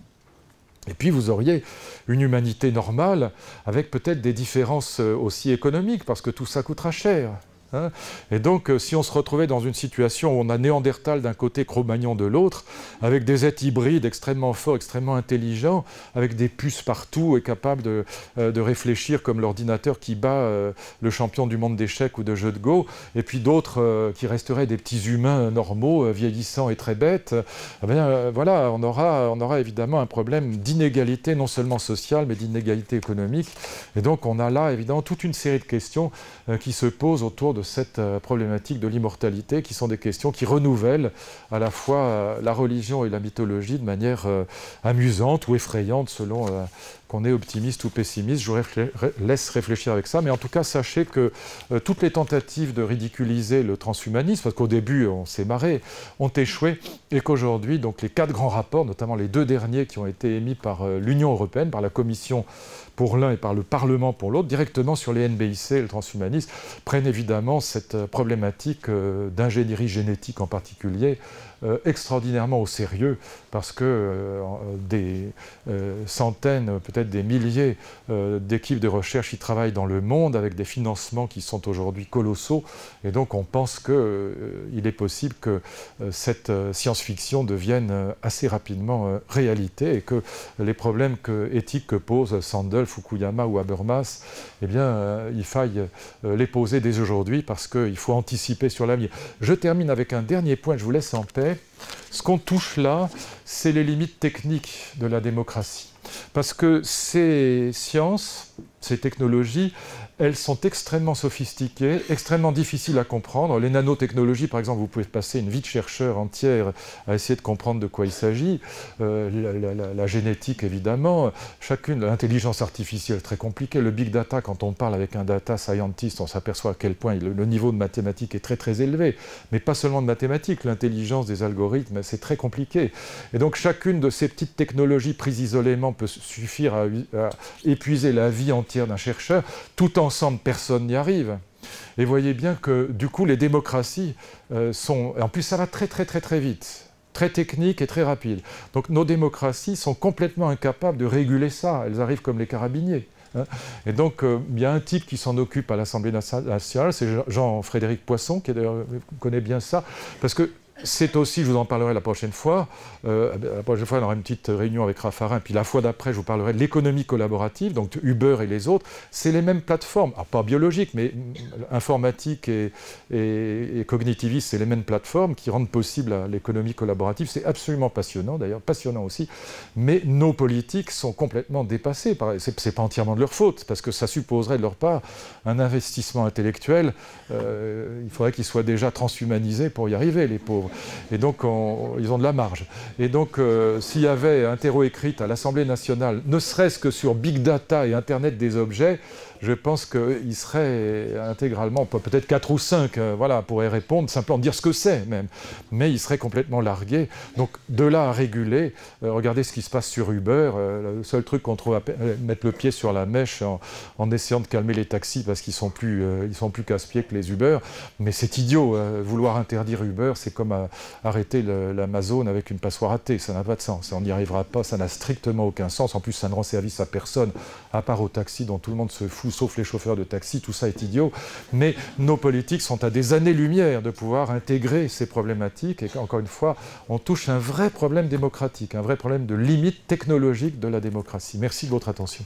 Et puis vous auriez une humanité normale avec peut-être des différences euh, aussi économiques parce que tout ça coûtera cher. Hein. et donc, euh, si on se retrouvait dans une situation où on a Néandertal d'un côté, Cro-Magnon de l'autre, avec des êtres hybrides extrêmement forts, extrêmement intelligents, avec des puces partout et capables de, euh, réfléchir comme l'ordinateur qui bat euh, le champion du monde d'échecs ou de jeux de Go, et puis d'autres qui resteraient des petits humains normaux, vieillissants et très bêtes, eh voilà, on aura évidemment un problème d'inégalité, non seulement sociale, mais d'inégalité économique. Et donc, on a là, évidemment, toute une série de questions qui se posent autour de de cette euh, problématique de l'immortalité, qui sont des questions qui renouvellent à la fois euh, la religion et la mythologie de manière euh, amusante ou effrayante selon qu'on est optimiste ou pessimiste. Je vous laisse réfléchir avec ça. Mais en tout cas, sachez que toutes les tentatives de ridiculiser le transhumanisme, parce qu'au début, on s'est marré, ont échoué et qu'aujourd'hui, donc les quatre grands rapports, notamment les deux derniers qui ont été émis par l'Union européenne, par la Commission pour l'un et par le Parlement pour l'autre, directement sur les NBIC et le transhumanisme, prennent évidemment cette euh, problématique euh, d'ingénierie génétique en particulier euh, extraordinairement au sérieux parce que euh, des euh, centaines, peut-être des milliers d'équipes de recherche y travaillent dans le monde avec des financements qui sont aujourd'hui colossaux. Et donc on pense qu'il est possible que cette science-fiction devienne assez rapidement réalité et que les problèmes éthiques que posent Sandel, Fukuyama ou Habermas, eh bien, il faille les poser dès aujourd'hui parce qu'il faut anticiper sur l'avenir. Je termine avec un dernier point, je vous laisse en paix. Ce qu'on touche là, c'est les limites techniques de la démocratie. Parce que ces sciences, ces technologies, elles sont extrêmement sophistiquées, extrêmement difficiles à comprendre. Les nanotechnologies, par exemple, vous pouvez passer une vie de chercheur entière à essayer de comprendre de quoi il s'agit. Euh, la, génétique, évidemment. Chacune, l'intelligence artificielle, très compliquée. Le big data, quand on parle avec un data scientist, on s'aperçoit à quel point le, niveau de mathématiques est très très élevé. Mais pas seulement de mathématiques, l'intelligence des algorithmes, c'est très compliqué. Et donc chacune de ces petites technologies prises isolément peut suffire à, à épuiser la vie entière d'un chercheur, tout en ensemble, personne n'y arrive. Et voyez bien que du coup, les démocraties euh, sont... En plus, ça va très très très très vite, très technique et très rapide. Donc nos démocraties sont complètement incapables de réguler ça. Elles arrivent comme les carabiniers. Hein. Et donc, euh, il y a un type qui s'en occupe à l'Assemblée nationale, c'est Jean-Frédéric Poisson, qui connaît bien ça, parce que c'est aussi, je vous en parlerai la prochaine fois, euh, la prochaine fois on aura une petite réunion avec Raffarin, puis la fois d'après je vous parlerai de l'économie collaborative, donc Uber et les autres, c'est les mêmes plateformes, alors pas biologiques, mais informatiques et, et, cognitivistes, c'est les mêmes plateformes qui rendent possible l'économie collaborative, c'est absolument passionnant d'ailleurs, passionnant aussi, mais nos politiques sont complètement dépassées, c'est pas entièrement de leur faute, parce que ça supposerait de leur part un investissement intellectuel, euh, il faudrait qu'ils soient déjà transhumanisés pour y arriver, les pauvres. Et donc, ils ont de la marge. Et donc, euh, s'il y avait un terreau écrit à l'Assemblée nationale, ne serait-ce que sur Big Data et Internet des objets, je pense qu'il serait intégralement, peut-être 4 ou 5, euh, voilà, pourrait répondre, simplement dire ce que c'est même, mais il serait complètement largué. Donc de là à réguler, euh, regardez ce qui se passe sur Uber, euh, le seul truc qu'on trouve à mettre le pied sur la mèche en, essayant de calmer les taxis parce qu'ils sont plus, ils sont plus casse-pieds que les Uber, mais c'est idiot, vouloir interdire Uber, c'est comme arrêter l'Amazon avec une passoire à thé, ça n'a pas de sens, on n'y arrivera pas, ça n'a strictement aucun sens, en plus ça ne rend service à personne, à part aux taxis dont tout le monde se fout sauf les chauffeurs de taxi, tout ça est idiot. Mais nos politiques sont à des années-lumière de pouvoir intégrer ces problématiques. Et encore une fois, on touche un vrai problème démocratique, un vrai problème de limite technologique de la démocratie. Merci de votre attention.